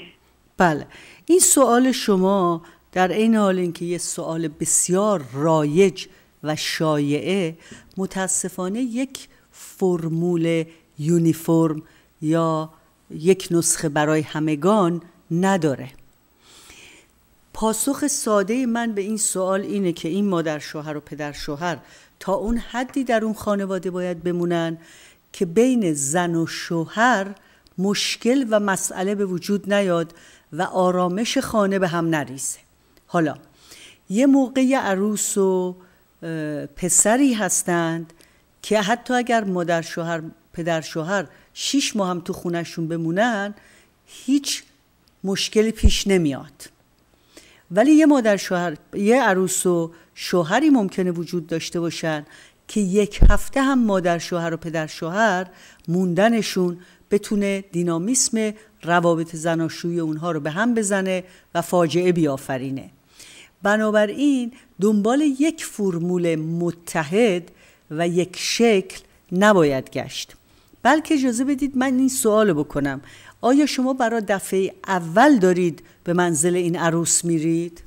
بله. این سوال شما در این حال اینکه یه سوال بسیار رایج و شایعه متاسفانه یک فرمول یونیفرم یا یک نسخه برای همگان نداره. پاسخ ساده من به این سوال اینه که این مادر شوهر و پدر شوهر تا اون حدی در اون خانواده باید بمونن که بین زن و شوهر مشکل و مسئله به وجود نیاد و آرامش خانه به هم نریزه. حالا یه موقع عروس و پسری هستند که حتی اگر مادر شوهر پدر شوهر شیش ماه هم تو خونشون بمونن هیچ مشکلی پیش نمیاد. ولی یه مادر شوهر یه عروس و شوهری ممکنه وجود داشته باشن که یک هفته هم مادر شوهر و پدر شوهر موندنشون بتونه دینامیسم روابط زناشویی اونها رو به هم بزنه و فاجعه بیافرینه. بنابراین دنبال یک فرمول متحد و یک شکل نباید گشت. بلکه اجازه بدید من این سوال بکنم. آیا شما برای دفعه اول دارید به منزل این عروس میرید؟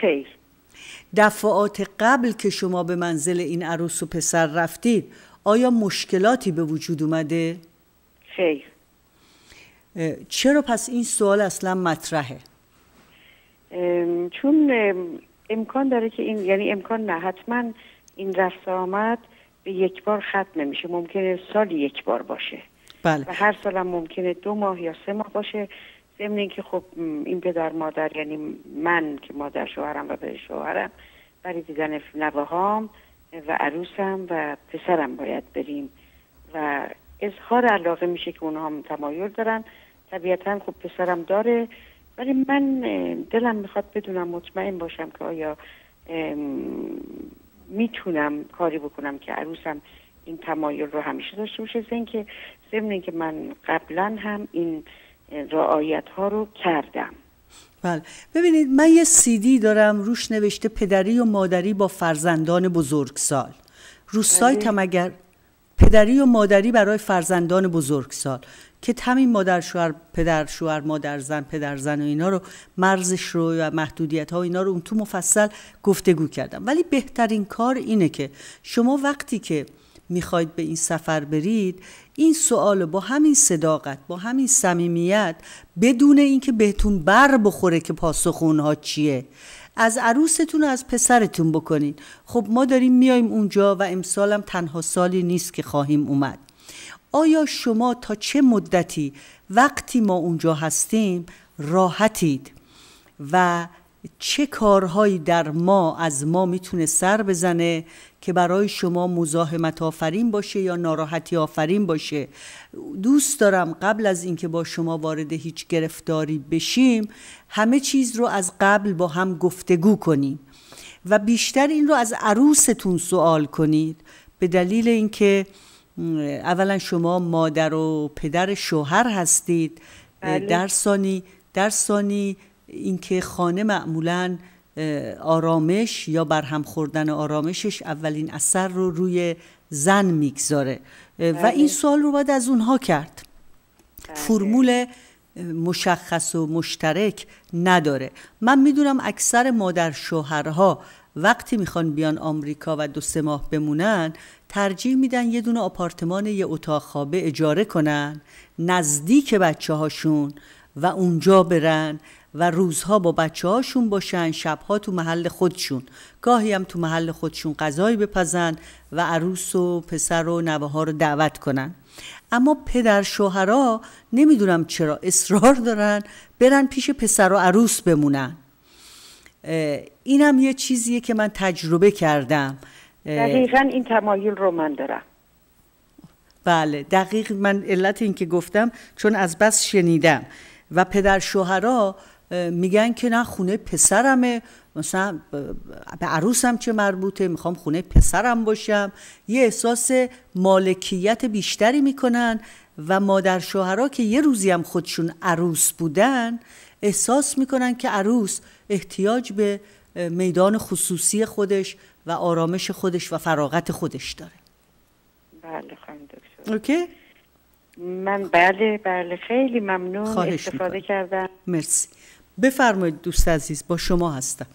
خیر دفعات قبل که شما به منزل این عروس و پسر رفتید آیا مشکلاتی به وجود اومده؟ خیر چرا پس این سوال اصلا مطرحه؟ چون امکان داره که این یعنی امکان نه حتما این رفت آمد به یک بار ختم نمیشه ممکنه سال یک بار باشه بله. و هر سالم ممکنه دو ماه یا سه ماه باشه. ضمن اینکه خب این پدر مادر یعنی من که مادر شوهرم و پدر شوهرم برای دیدن نوهام و عروسم و پسرم باید بریم. و اظهار علاقه میشه که اونها هم تمایل دارن. طبیعتا خب پسرم داره. ولی من دلم می‌خواد بدونم مطمئن باشم که آیا می‌تونم کاری بکنم که عروسم این تمایل رو همیشه داشته باشه. زن که ضمن که من قبلا هم این رعایت ها رو کردم. بله. ببینید من یه سیدی دارم روش نوشته پدری و مادری با فرزندان بزرگسال. رو سایتم اگر پدری و مادری برای فرزندان بزرگسال که همین مادر شوهر پدر شوهر مادر زن پدر زن و اینا رو مرزش رو و محدودیت ها اینا رو اون تو مفصل گفتگو کردم. ولی بهترین کار اینه که شما وقتی که می‌خواید به این سفر برید این سوال با همین صداقت با همین صمیمیت بدون اینکه بهتون بر بخوره که پاسخ اونها چیه. از عروستون و از پسرتون بکنین. خب ما داریم میایم اونجا و امسالم تنها سالی نیست که خواهیم اومد. آیا شما تا چه مدتی وقتی ما اونجا هستیم راحتید و چه کارهایی در ما از ما می‌تونه سر بزنه که برای شما مزاحمت آفرین باشه یا ناراحتی آفرین باشه. دوست دارم قبل از اینکه با شما وارد هیچ گرفتاری بشیم همه چیز رو از قبل با هم گفتگو کنیم و بیشتر این رو از عروستون سوال کنید. به دلیل اینکه اولا شما مادر و پدر شوهر هستید. بله. در ثانی در ثانی اینکه خانه معمولا آرامش یا برهم خوردن آرامشش اولین اثر رو روی زن می‌گذاره. و این سوال رو باید از اونها کرد. فرمول مشخص و مشترک نداره. من می‌دونم اکثر مادر شوهرها وقتی می‌خوان بیان آمریکا و دو سه ماه بمونن ترجیح میدن یه دونه آپارتمان یه اتاق خوابه اجاره کنن نزدیک بچه هاشون و اونجا برن. و روزها با بچه هاشون باشن شبها تو محل خودشون. گاهی هم تو محل خودشون غذایی بپزن و عروس و پسر و نوه ها رو دعوت کنن. اما پدر شوهرها نمی‌دونم چرا اصرار دارن برن پیش پسر و عروس بمونن. اینم یه چیزیه که من تجربه کردم. دقیقا این تمایل رو من دارم. بله دقیق من علت این که گفتم چون از بس شنیدم. و پدر شوهرها میگن که نه خونه پسرمه مثلا به عروسم چه مربوطه می‌خوام خونه پسرم باشم. یه احساس مالکیت بیشتری می‌کنن و مادر شوهرها که یه روزی هم خودشون عروس بودن احساس می‌کنن که عروس احتیاج به میدان خصوصی خودش و آرامش خودش و فراغت خودش داره. بله خانم دکتر. اوکی؟ من بله بله خیلی ممنون. استفاده می‌کنم. کردم. مرسی. بفرمایید دوست عزیز با شما هستم.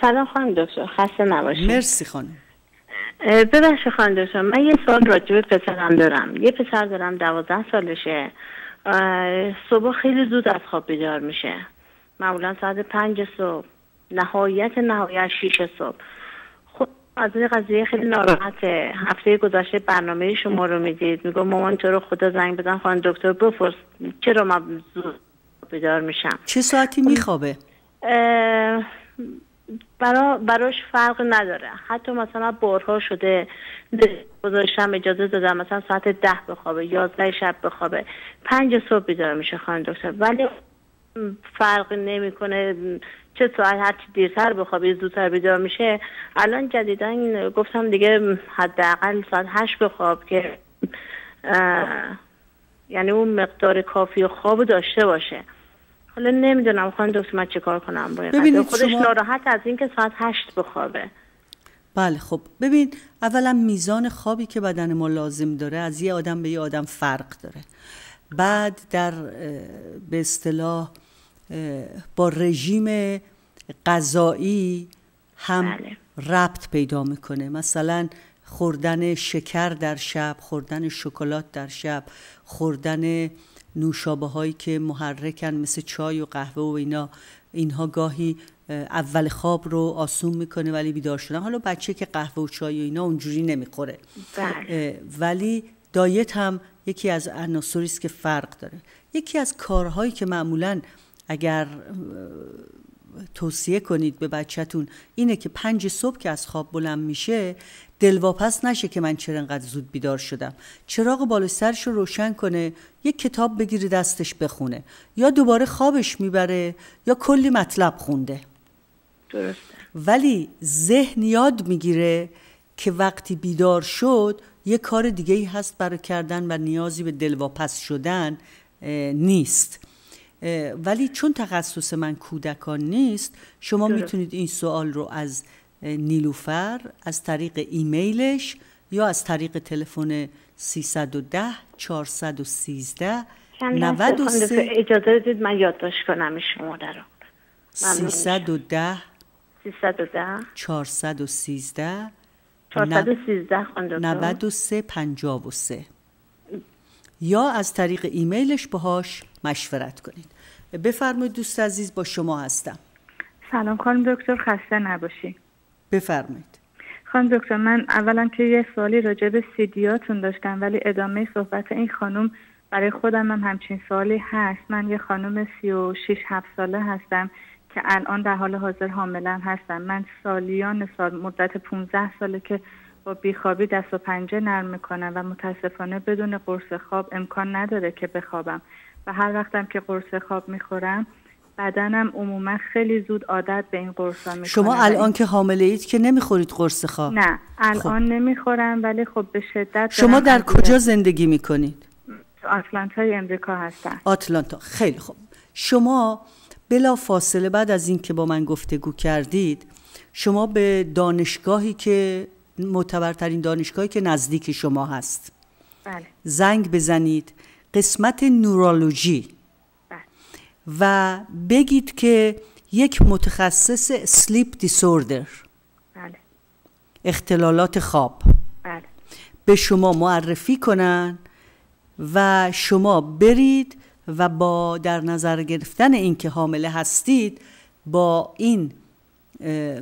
سلام خانم دکتر خسته نباشید. مرسی خانم. ببخشید خانم دکتر من یه سال راجع به پسرم دارم. یه پسر دارم دوازده سالشه. صبح خیلی زود از خواب بیدار میشه. معمولا ساعت پنج صبح. نهایت نهایت شیش صبح. خب از این قضیه خیلی ناراحته. هفته گذشته برنامه شما رو می‌دید. میگو مامان تو رو خدا زنگ بزن خانم دکتر بپرس چرا من زود بیدار میشم. چه ساعتی میخوابه؟ اه، برا براش فرق نداره. حتی مثلا بارها شده گذاشتم اجازه دادم مثلا ساعت ده بخوابه یازده شب بخوابه. پنج صبح بیدار میشه خانم دکتر. ولی فرق نمی‌کنه چه ساعت هر چی دیرتر بخوابه زودتر بیدار میشه. الان جدیدا گفتم دیگه حداقل ساعت هشت بخواب که یعنی اون مقدار کافی خواب داشته باشه. حالا نمی‌دونم خانم دکتر من چه کار کنم با این ببینید. خودش شما- ناراحت از اینکه ساعت هشت بخوابه. بله خب. ببین اولا میزان خوابی که بدن ما لازم داره از یه آدم به یه آدم فرق داره. بعد در به اصطلاح با رژیم غذایی هم ربط پیدا می‌کنه. مثلا خوردن شکر در شب خوردن شکلات در شب خوردن نوشابه هایی که محرکن مثل چای و قهوه و اینا. اینها گاهی اه، اول خواب رو آسون می‌کنه ولی بیدار شدن. حالا بچه که قهوه و چای و اینا اونجوری نمی‌خوره. اه، ولی دایت هم یکی از عناصری است که فرق داره. یکی از کارهایی که معمولا اگر توصیه کنید به بچهتون اینه که پنج صبح که از خواب بلند میشه دلواپس نشه که من چرا انقدر زود بیدار شدم. چراغ بالای سرش رو روشن کنه یک کتاب بگیره دستش بخونه. یا دوباره خوابش می‌بره یا کلی مطلب خونده. درسته. ولی ذهن یاد می‌گیره که وقتی بیدار شد یه کار دیگه ای هست برای کردن و نیازی به دلواپس شدن نیست. ولی چون تخصص من کودکان نیست شما. می‌تونید این سوال رو از نیلوفر از طریق ایمیلش یا از طریق تلفن 310 413 چند لحظه خانم دکتر 93 اجازه بدید من یادداشت کنم این شماره رو. ممنون 310 310 413 413 خانم دکتر 93 53 یا از طریق ایمیلش باهاش مشورت کنید. بفرمایید دوست عزیز با شما هستم. سلام خانم دکتر خسته نباشی. بفرمایید. خانم دکتر من اولا که یه سوالی راجع به سیدیاتون داشتم ولی ادامه صحبت این خانم برای خودم هم همچین سوالی هست. من یه خانم سی و شیش هفت ساله هستم که الان در حال حاضر حاملا هستم. من سالیان سال مدت 15 ساله که با بیخوابی دست و پنجه نرم می‌کنم و متاسفانه بدون قرص خواب امکان نداره که بخوابم. و هر وقتم که قرص خواب می‌خورم بدنم عموما خیلی زود عادت به این قرصا می‌کنه. شما الان که حامله اید که نمی‌خورید قرص خواب؟ نه الان نمی‌خورم ولی خب به شدت شما در کجا زندگی می‌کنید؟ آتلانتای امریکا هستم. آتلانتا. خیلی خوب. شما بلا فاصله بعد از اینکه با من گفتگو کردید شما به دانشگاهی که معتبرترین دانشگاهی که نزدیک شما هست بله. زنگ بزنید. قسمت نورولوژی. و بگید که یک متخصص سلیپ دیسوردر بله. اختلالات خواب. بله. به شما معرفی کنن و شما برید و با در نظر گرفتن اینکه حامله هستید با این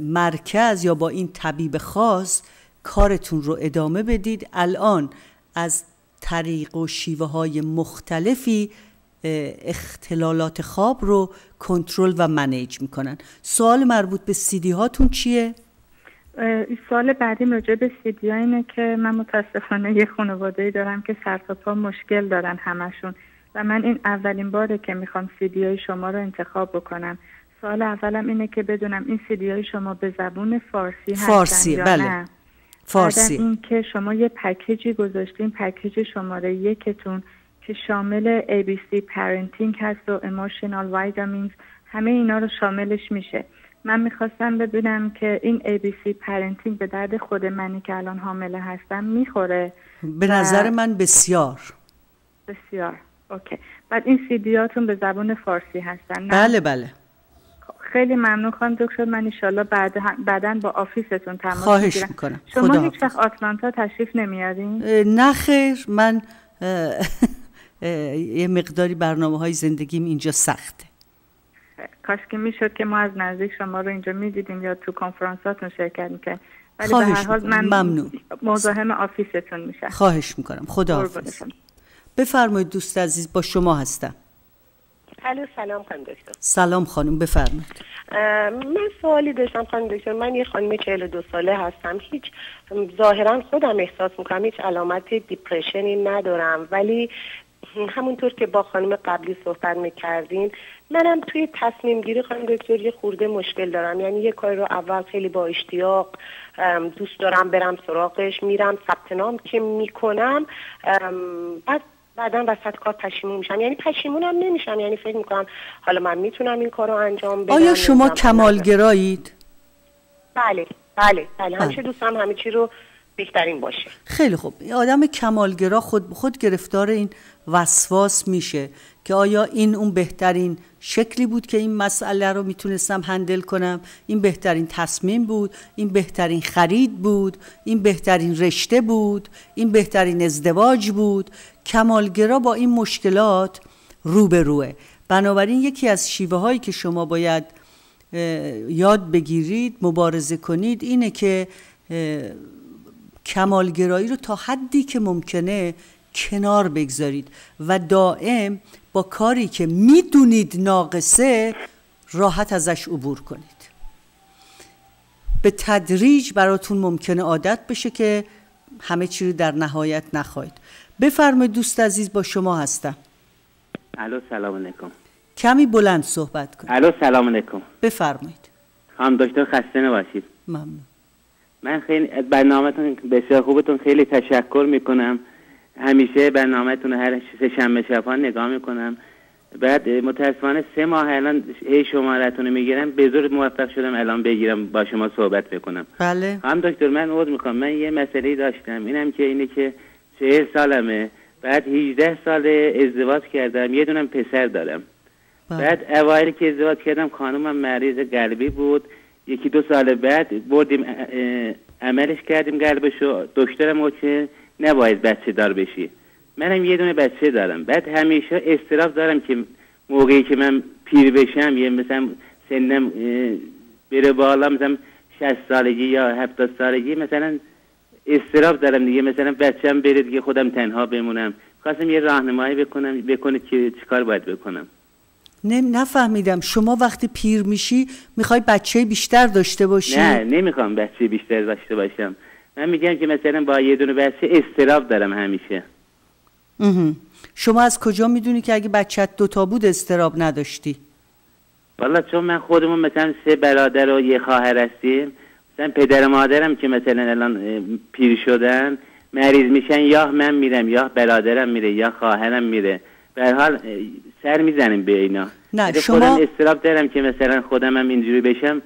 مرکز یا با این طبیب خاص کارتون رو ادامه بدید. الان از طریق و شیوه های مختلفی اختلالات خواب رو کنترل و منیج می‌کنن سوال مربوط به سیدی هاتون چیه؟ سال بعدیم راجع به سیدی اینه که من متاسفانه یه خانواده دارم که سر تا پا مشکل دارن همشون و من این اولین باره که می‌خوام سیدی های شما رو انتخاب بکنم سوال اولم اینه که بدونم این سیدی های شما به زبون فارسی هستن فارسیه، یا بله. نه فارسی. این که شما یه پکیجی گذاشتین پکیج شماره یکتون که شامل ABC Parenting هست و Emotional Vitamins همه اینا رو شاملش میشه. من می‌خواستم ببینم که این ABC Parenting به درد خود منی که الان حامله هستم می‌خوره به نظر من بسیار. بسیار. اوکی بعد این سیدیاتون به زبان فارسی هستن؟ بله بله. خیلی ممنون. خانم دکتر من انشالله بعد بعدا با آفیستون تماس خواهش می‌گیرم. می‌کنم. شما هیچ وقت آتلانتا تشریف نمیارین؟ نه خیر. من یه مقداری برنامه های زندگیم اینجا سخته. کاش که می‌شد که ما از نزدیک شما رو اینجا می‌دیدیم یا تو کنفرانساتون شرکت می‌کنیم ولی به خواهش هر حال می‌کنم. من ممنون. مزاحم آفیستون میشم خواهش می‌کنم. خدا حافظ. بفرمایید دوست عزیز با شما هستم. الو سلام خانم دکتر. سلام خانم بفرمایید. من سوالی داشتم خانم دکتر. من یه خانم 42 ساله هستم. هیچ ظاهرا خودم احساس می‌کنم هیچ علامت دیپرشنی ندارم. ولی همونطور که با خانم قبلی صحبت می‌کردین منم توی تصمیم گیری خانم دکتر یه خورده مشکل دارم. یعنی یه کاری رو اول خیلی با اشتیاق دوست دارم برم سراغش میرم ثبت نام که می‌کنم بعد بعدا وسط کار پشیمون میشم. یعنی پشیمونم نمیشم. یعنی فکر می‌کنم حالا من می‌تونم این کار رو انجام بدم. آیا شما. کمالگرایید؟ بله. بله. بله. بله. همیشه دوستم همه چی رو بهترین باشه. خیلی خوب. آدم کمالگرا خود به خود گرفتار این وسواس میشه که آیا این اون بهترین شکلی بود که این مسئله رو می‌تونستم هندل کنم؟ این بهترین تصمیم بود؟ این بهترین خرید بود؟ این بهترین رشته بود؟ این بهترین ازدواج بود؟ کمالگرا با این مشکلات روبروه. بنابراین یکی از شیوه هایی که شما باید یاد بگیرید مبارزه کنید اینه که کمالگرایی رو تا حدی که ممکنه کنار بگذارید و دائم با کاری که می‌دونید ناقصه راحت ازش عبور کنید. به تدریج براتون ممکنه عادت بشه که همه چی رو در نهایت نخواهید. بفرمایید دوست عزیز با شما هستم. الو سلام علیکم. کمی بلند صحبت کنید. الو سلام علیکم. بفرمایید. خانم دکتر خسته نباشید. ممنون. من خیلی از برنامهتون بسیار خوبتون خیلی تشکر می‌کنم. همیشه برنامهتون هر سه شنبه شبها نگاه می‌کنم. بعد متاسفانه سه ماه الان هی شمارتون می‌گیرم. به زور موفق شدم الان بگیرم با شما صحبت بکنم. بله. هم دکتر من عوض می‌کنم من یه مسئله داشتم. اینم که اینه که چهل سالمه. بعد 18 سال ازدواج کردم. یه دونم پسر دارم. بعد اوایل که ازدواج کردم خانومم مریض قلبی بود. یکی دو سال بعد بردیم عملش کردیم قلبشو دکترم گفت که نباید بچه دار بشی. منم یه دونه بچه دارم. بعد همیشه استراف دارم که موقعی که من پیر بشم یه مثلا سنم بره بالا مثلا 60 سالگی یا 70 سالگی مثلا استراف دارم دیگه. مثلا بچه‌م بره دیگه خودم تنها بمونم. خواستم یه راهنمایی بکنم بکنید که چیکار باید بکنم. نفهمیدم. شما وقتی پیر میشی می‌خوای بچه بیشتر داشته باشی؟ نه نمی‌خوام بچه بیشتر داشته باشم. من میگم که مثلا با یه دونه بچه استراف دارم همیشه. شما از کجا می‌دونی که اگه بچت دوتا بود استراب نداشتی؟ والا چون من خودمون مثلا سه برادر و یه خواهر هستیم مثلا پدر و مادرم که مثلا الان پیر شدن مریض میشن یا من میرم یا برادرم میره یا خواهرم میره. به هر حال سر می‌زنیم به اینا. نه، شما- استراب دارم که مثلا خودم هم اینجوری بشم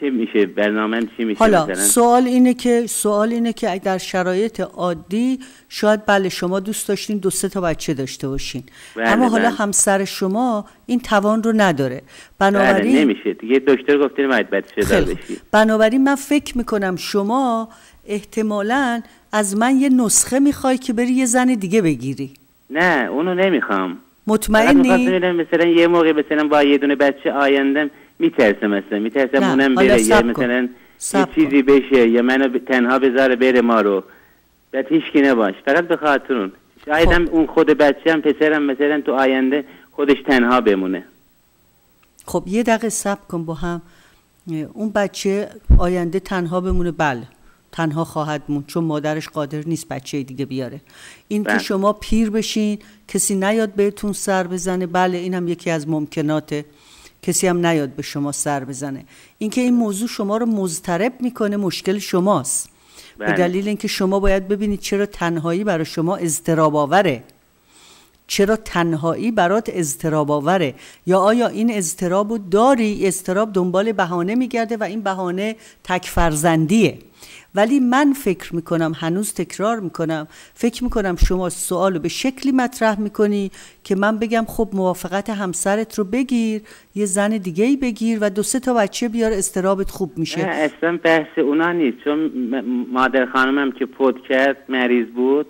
چی میشه؟ برنامه چی میشه حالا مثلا؟ سوال اینه که سوال اینه که اگه در شرایط عادی شاید بله شما دوست داشتین دو سه تا بچه داشته باشین. بله، اما حالا بله. همسر شما این توان رو نداره. بله بنابراین نمیشه. دیگه دکتر گفته نباید بچه. بشی. بنابراین من فکر می‌کنم شما احتمالا از من یه نسخه می‌خوای که بری یه زن دیگه بگیری. نه اونو نمی‌خوام. مطمئنی؟ مثلا یه موقع مثلا با یه دونه بچه آیندم میترسم مثلا میترسم اونم بره یا. مثلا یه چیزی بشه یا منو تنها بذاره بره ما رو. بعد هیچ کی نباش فقط به خاطر اون شاید هم اون خود بچه هم پسرم مثلا تو آینده خودش تنها بمونه. خب یه دقیقه صبر کن با هم. اون بچه آینده تنها بمونه بله. تنها خواهد موند چون مادرش قادر نیست بچه دیگه بیاره. این که بله. شما پیر بشین کسی نیاد بهتون سر بزنه. بله این هم یکی از ممکناته. کسی هم نیاد به شما سر بزنه. اینکه این موضوع شما رو مضطرب می‌کنه مشکل شماست. به بله. دلیل اینکه شما باید ببینید چرا تنهایی برای شما اضطراب آوره چرا تنهایی برات اضطراب آوره یا آیا این اضطراب رو داری؟ اضطراب دنبال بهانه میگرده و این بهانه تک فرزندیه ولی من فکر می‌کنم هنوز تکرار می‌کنم فکر می‌کنم شما سوال رو به شکلی مطرح می‌کنی که من بگم خب موافقت همسرت رو بگیر یه زن دیگه ای بگیر و دو سه تا بچه بیار استرابت خوب میشه. اصلا بحث اونا نیست. چون مادر خانمم که پد کرد مریض بود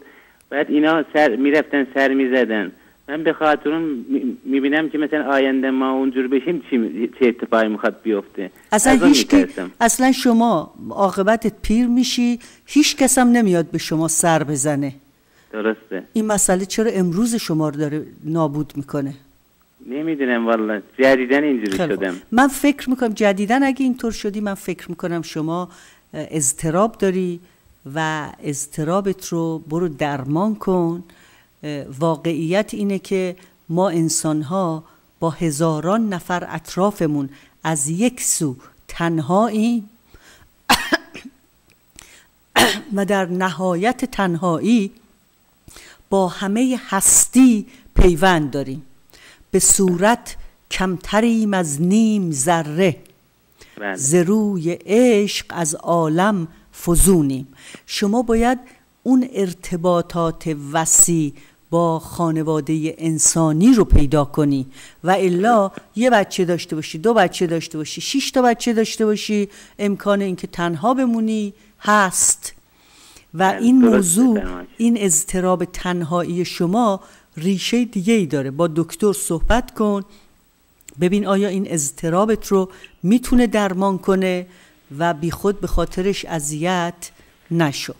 بعد اینا سر می‌رفتن سر می‌زدن. من به خاطر اون می‌بینم که مثلا آینده ما اونجور بشیم چه اتفاقی می‌خواد بیفته اصلا هیچ. اصلا شما عاقبتت پیر میشی هیچ کس هم نمیاد به شما سر بزنه درسته این مسئله چرا امروز شما رو داره نابود می‌کنه نمی‌دونم والا جدیدن اینجوری. شدم من فکر می‌کنم جدیدن اگه اینطور شدی من فکر می‌کنم شما اضطراب داری و اضطرابت رو برو درمان کن واقعیت اینه که ما انسان ها با هزاران نفر اطرافمون از یک سو تنهایی و در نهایت تنهایی با همه هستی پیوند داریم. به صورت کمتریم از نیم ذره. بله. ز روی عشق از عالم فزونیم. شما باید اون ارتباطات وسیع با خانواده انسانی رو پیدا کنی و الا یه بچه داشته باشی دو بچه داشته باشی شش تا بچه داشته باشی امکان اینکه تنها بمونی هست. و این درسته موضوع. این اضطراب تنهایی شما ریشه دیگه ای داره. با دکتر صحبت کن. ببین آیا این اضطرابت رو می‌تونه درمان کنه و بیخود به خاطرش اذیت نشو.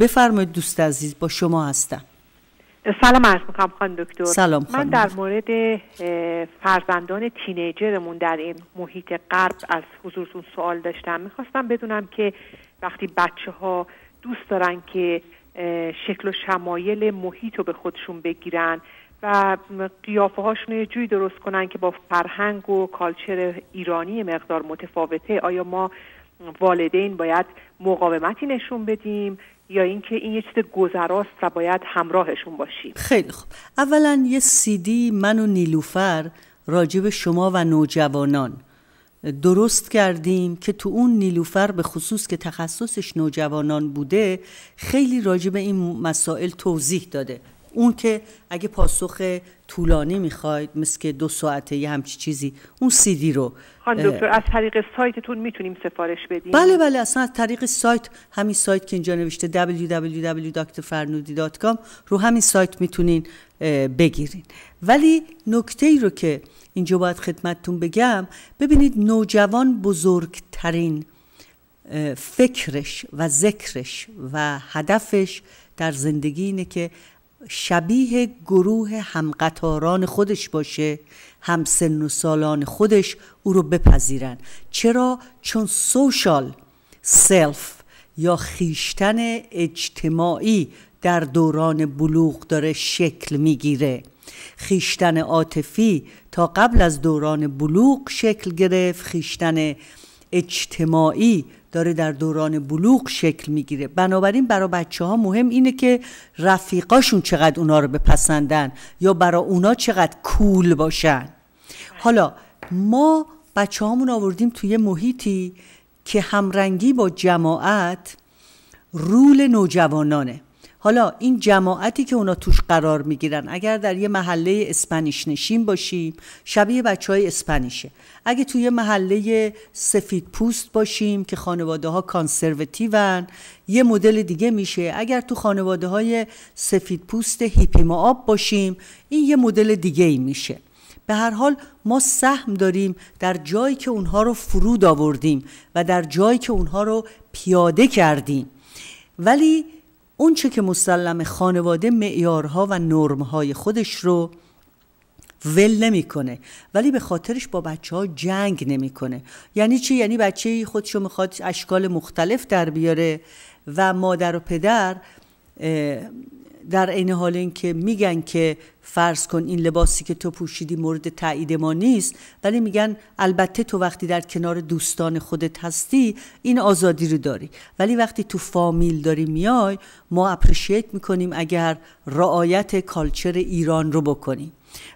بفرمایید دوست عزیز با شما هستم. سلام عرض می‌کنم خانم دکتر. سلام من خانم. در مورد فرزندان تینیجرمون در این محیط غرب از حضورتون سوال داشتم. می‌خواستم بدونم که وقتی بچه ها دوست دارن که شکل و شمایل محیط رو به خودشون بگیرن و قیافه هاشون یه جوری درست کنن که با فرهنگ و کالچر ایرانی مقدار متفاوته آیا ما والدین باید مقاومتی نشون بدیم؟ یا اینکه این یه چیز گذراست و باید همراهشون باشیم. خیلی خوب. اولا یه سیدی من و نیلوفر راجب شما و نوجوانان. درست کردیم که تو اون نیلوفر به خصوص که تخصصش نوجوانان بوده خیلی راجب این مسائل توضیح داده. اون که اگه پاسخ طولانی می‌خواید مثل که دو ساعته یه همچی چیزی اون سیدی رو خانم دکتر از طریق سایتتون می‌تونیم سفارش بدیم؟ بله بله اصلا از طریق سایت همین سایت که اینجا نوشته www.drfarnudi.com رو همین سایت می‌تونین بگیرین. ولی نکته ای رو که اینجا باید خدمتتون بگم ببینید نوجوان بزرگترین فکرش و ذکرش و هدفش در زندگی اینه که شبیه گروه همقطاران خودش باشه هم سن و سالان خودش او رو بپذیرن چرا؟ چون سوشال سلف یا خیشتن اجتماعی در دوران بلوغ داره شکل می‌گیره خیشتن عاطفی تا قبل از دوران بلوغ شکل گرفت خیشتن اجتماعی داره در دوران بلوغ شکل می‌گیره. بنابراین برای بچه ها مهم اینه که رفیقاشون چقدر اونا رو بپسندن یا برای اونا چقدر کول باشن. حالا ما بچه هامون آوردیم توی محیطی که همرنگی با جماعت رول نوجوانانه. حالا این جماعتی که اونا توش قرار می‌گیرن اگر در یه محله اسپانیش نشین باشیم شبیه بچه های اسپانیشه. اگه توی محله سفید پوست باشیم که خانواده ها کانسرواتیون یه مدل دیگه میشه. اگر تو خانواده های سفید پوست هیپی آب باشیم این یه مدل دیگه ای میشه. به هر حال ما سهم داریم در جایی که اونها رو فرود آوردیم و در جایی که اونها رو پیاده کردیم. ولی اون چه که مسلم خانواده معیارها و نرمهای خودش رو ول نمی‌کنه ولی به خاطرش با بچه ها جنگ نمی‌کنه. یعنی چی؟ یعنی بچه خودشو می‌خواد اشکال مختلف در بیاره و مادر و پدر در عین حال اینکه میگن که فرض کن این لباسی که تو پوشیدی مورد تایید ما نیست ولی میگن البته تو وقتی در کنار دوستان خودت هستی این آزادی رو داری. ولی وقتی تو فامیل داری میای ما اپریشیت می‌کنیم اگر رعایت کالچر ایران رو بکنیم.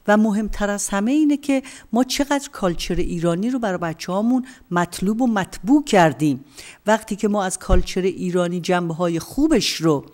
و مهمتر از همه اینه که ما چقدر کالچر ایرانی رو برای بچه هامون مطلوب و مطبوع کردیم. وقتی که ما از culture ایرانی جنبه های خوبش رو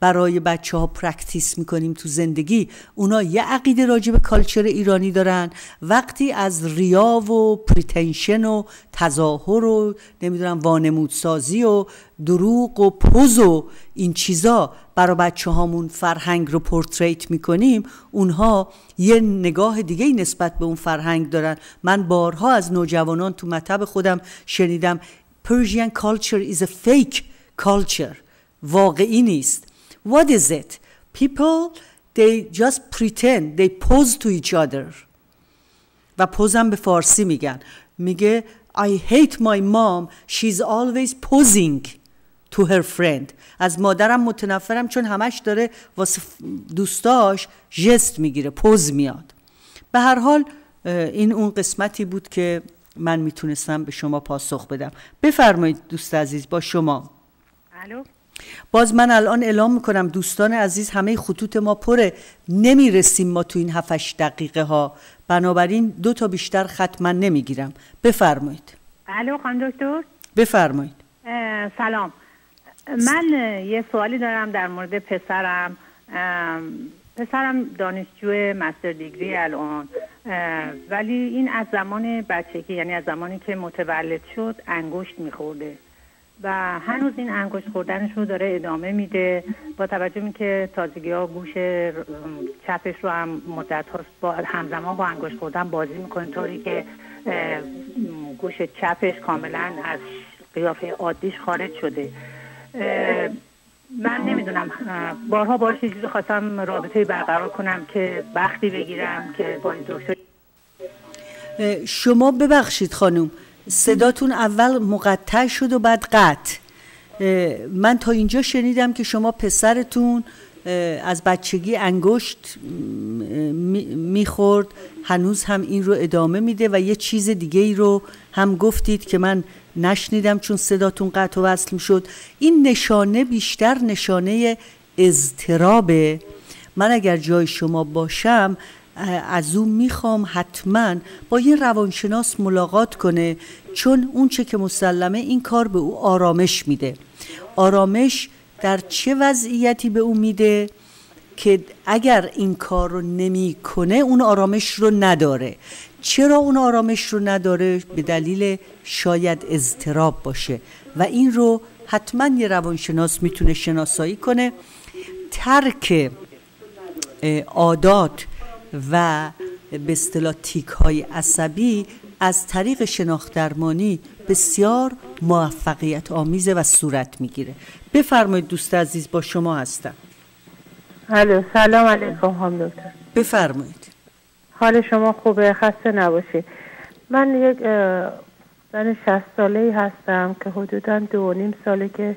برای بچه ها practice می‌کنیم تو زندگی. اونا یه عقیده راجع به culture ایرانی دارن. وقتی از ریا و pretension و تظاهر و نمی‌دونم وانمودسازی و دروغ و پوز و این چیزا برای بچه هامون فرهنگ رو portrait می‌کنیم اونها یه نگاه دیگه نسبت به اون فرهنگ دارن. من بارها از نوجوانان تو مطب خودم شنیدم Persian culture is a fake culture. واقعی نیست. What is it? People they just pretend they pose to each other. و پوزم به فارسی میگن. میگه I hate my mom. She's always posing to her friend. از مادرم متنفرم چون همش داره واسه دوستاش جست می‌گیره پوز میاد. به هر حال این اون قسمتی بود که من می‌تونستم به شما پاسخ بدم. بفرمایید دوست عزیز با شما. الو؟ باز من الان اعلام می‌کنم دوستان عزیز همه خطوط ما پره نمی‌رسیم ما تو این هفتش دقیقه ها بنابراین دو تا بیشتر خط من نمی‌گیرم. بفرمایید. الو خانم دکتر؟ بفرمایید. سلام. من یه سوالی دارم در مورد پسرم. پسرم دانشجو مستر دیگری الان. ولی این از زمان بچگی یعنی از زمانی که متولد شد انگشت میخورده. و هنوز این انگشت خوردنش رو داره ادامه میده با توجه می که تازگی ها گوش چپش رو هم مدت با همزمان با انگشت خوردن بازی می‌کنه. طوری که گوش چپش کاملا از قیافه عادیش خارج شده. من نمی‌دونم بارها باش چیزی خواستم رابطه برقرار کنم که بختی بگیرم که با این دکتر شما ببخشید خانم. صداتون اول مقطع شد و بعد قطع. من تا اینجا شنیدم که شما پسرتون از بچگی انگشت می‌خورد هنوز هم این رو ادامه میده و یه چیز دیگه ای رو هم گفتید که من نشنیدم چون صداتون قطع و وصل می‌شد. این نشانه بیشتر نشانه اضطرابه. من اگر جای شما باشم از اون می‌خوام حتما با یه روانشناس ملاقات کنه چون اون چه که مسلمه این کار به او آرامش میده. آرامش در چه وضعیتی به او میده که اگر این کار رو نمی‌کنه اون آرامش رو نداره. چرا اون آرامش رو نداره؟ به دلیل شاید اضطراب باشه. و این رو حتما یه روانشناس می‌تونه شناسایی کنه. ترک عادات و به اصطلاح تیک های عصبی از طریق شناخت درمانی بسیار موفقیت آمیزه و صورت می‌گیره. بفرمایید دوست عزیز با شما هستم. الو سلام علیکم هم دکتر. بفرمایید. حال شما خوبه؟ خسته نباشید. من یک زن شست ساله ای هستم که حدودا دو و نیم ساله که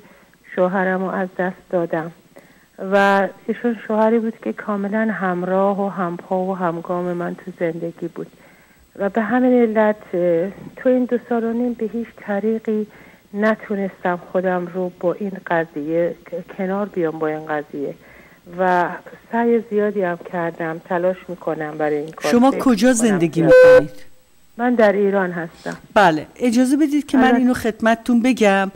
شوهرم رو از دست دادم. و ایشون شوهری بود که کاملا همراه و همپا و همگام من تو زندگی بود. و به همین علت تو این دو سال و نیم به هیچ طریقی نتونستم خودم رو با این قضیه کنار بیام با این قضیه. و سعی زیادی هم کردم تلاش می‌کنم برای این کار شما کجا زندگی می‌کنید؟ من در ایران هستم. بله اجازه بدید که من اینو خدمتتون بگم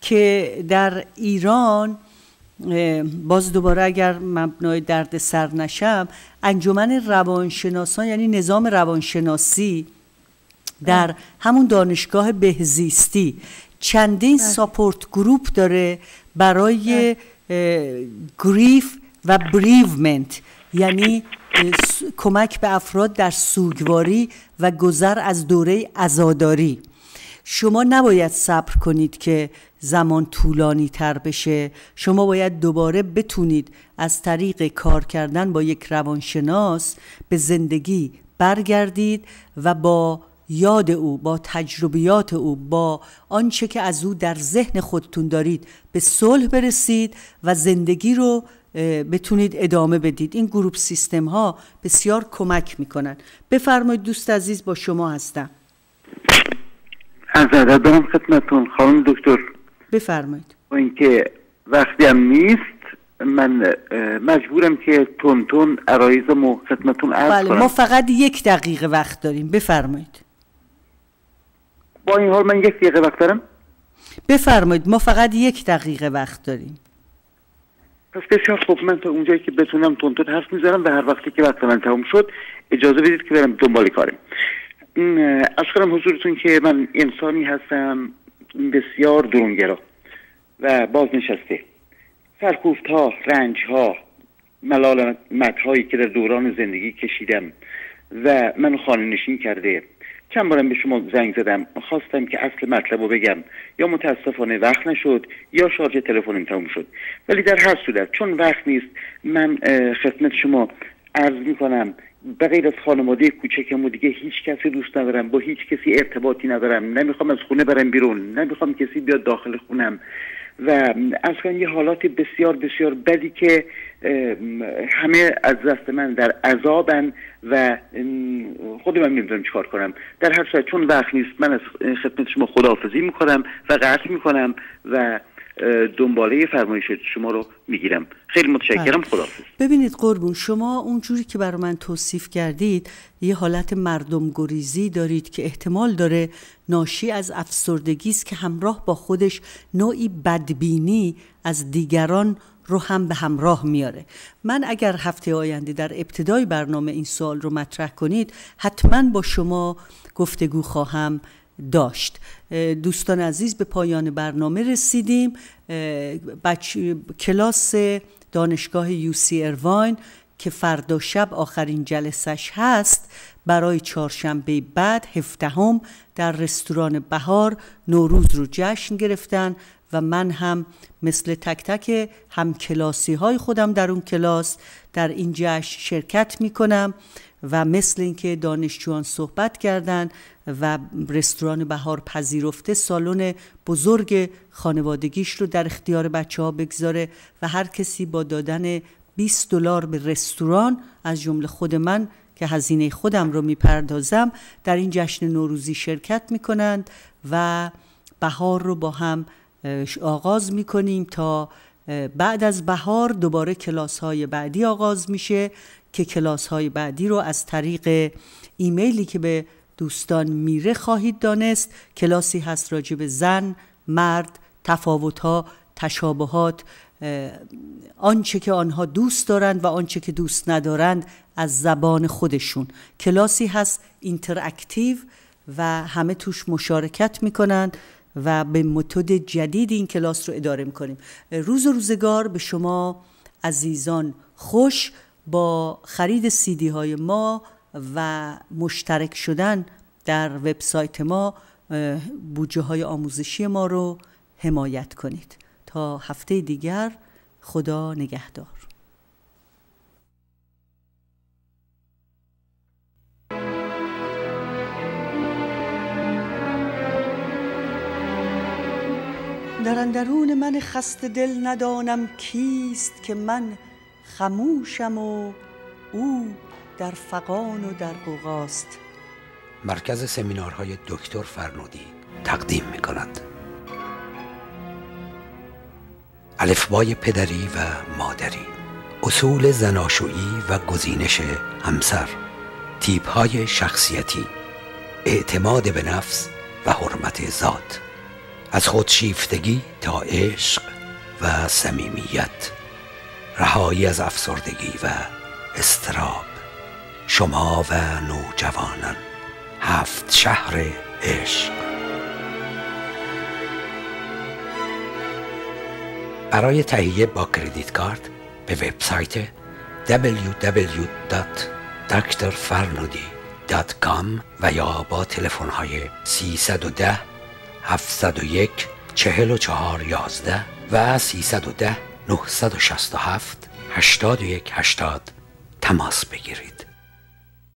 که در ایران باز دوباره اگر مبنای درد سر نشم انجمن روانشناسان یعنی نظام روانشناسی در همون دانشگاه بهزیستی چندین support group داره برای grief و bereavement یعنی کمک به افراد در سوگواری و گذر از دوره عزاداری. شما نباید صبر کنید که زمان طولانی تر بشه. شما باید دوباره بتونید از طریق کار کردن با یک روانشناس به زندگی برگردید و با یاد او با تجربیات او با آنچه که از او در ذهن خودتون دارید به صلح برسید و زندگی رو بتونید ادامه بدید. این گروپ سیستم ها بسیار کمک می‌کنن بفرمایید دوست عزیز با شما هستم. از ادب دارم خدمتون خانم دکتر. بفرمایید. اینکه وقتی هم نیست من مجبورم که تون تون عرایزمو خدمتون عرض بله کنم. ما فقط یک دقیقه وقت داریم. بفرمایید. با این حال من یک دقیقه وقت دارم؟ بفرمایید. ما فقط یک دقیقه وقت داریم. پس بسیار خوب. من تا اونجایی که بتونم تون تون حرف می‌زنم و هر وقتی که وقت من تموم شد اجازه بدید که برم دنبال کارم. از کنم حضورتون که من انسانی هستم. بسیار درونگرا و بازنشسته. سرکوفت ها رنج ها ملالمت هایی که در دوران زندگی کشیدم و منو خانه نشین کرده. چند بارم به شما زنگ زدم. خواستم که اصل مطلب رو بگم. یا متاسفانه وقت نشد یا شارژ تلفنم تموم شد. ولی در هر صورت چون وقت نیست من خدمت شما عرض می‌کنم. به غیر از خانواده کوچکم و دیگه هیچ کسی دوست ندارم با هیچ کسی ارتباطی ندارم. نمی‌خوام از خونه برم بیرون نمی‌خوام کسی بیاد داخل خونم. و از یه حالات بسیار بسیار بدی که همه از دست من در عذابن و ام، خود من نمی‌دونم چیکار کنم. در هر صورت چون وقت نیست من از خدمت شما خداحافظی می‌کنم و قطع می‌کنم و دنباله فرمایش شما رو می‌گیرم. خیلی متشکرم. بله. خداحافظ. ببینید قربون شما اونجوری که برای من توصیف کردید یه حالت مردم گریزی دارید که احتمال داره ناشی از افسردگی است که همراه با خودش نوعی بدبینی از دیگران رو هم به همراه میاره. من اگر هفته آینده در ابتدای برنامه این سوال رو مطرح کنید حتما با شما گفتگو خواهم. داشت. دوستان عزیز به پایان برنامه رسیدیم. بچ... کلاس دانشگاه یوسی ارواین که فردا شب آخرین جلسش هست. برای چهارشنبه بعد هفدهم در رستوران بهار نوروز رو جشن گرفتن و من هم مثل تک تک هم کلاسی های خودم در اون کلاس در این جشن شرکت می کنم و مثل اینکه دانشجویان صحبت کردن و رستوران بهار پذیرفته سالن بزرگ خانوادگیش رو در اختیار بچه ها بگذاره و هر کسی با دادن 20 دلار به رستوران از جمله خود من که هزینه خودم رو می‌پردازم در این جشن نوروزی شرکت می‌کنند و بهار رو با هم آغاز می‌کنیم تا بعد از بهار دوباره کلاس های بعدی آغاز میشه که کلاس های بعدی رو از طریق ایمیلی که به دوستان میره خواهید دانست. کلاسی هست راجع به زن مرد تفاوت ها تشابهات آنچه که آنها دوست دارند و آنچه که دوست ندارند از زبان خودشون. کلاسی هست interactive و همه توش مشارکت می‌کنند و به متد جدید این کلاس رو اداره می‌کنیم. روز و روزگار به شما عزیزان خوش با خرید سیدی های ما و مشترک شدن در وبسایت ما بودجه های آموزشی ما رو حمایت کنید. تا هفته دیگر خدا نگهدار. در اندرون من خسته دل ندانم کیست که من خموشم و او در فقان و در قوقاست مرکز سمینارهای دکتر فرنودی تقدیم می کند الفبای پدری و مادری اصول زناشویی و گزینش همسر تیپ های شخصیتی اعتماد به نفس و حرمت ذات از خودشیفتگی تا عشق و صمیمیت. رهایی از افسردگی و استراب شما و نوجوانان. هفت شهر عشق. برای تهیه با کردیت کارت به وبسایت www.drfarnodi.com و یا با تلفن های 310 701 44 11 و 310 967 81 80 تماس بگیرید.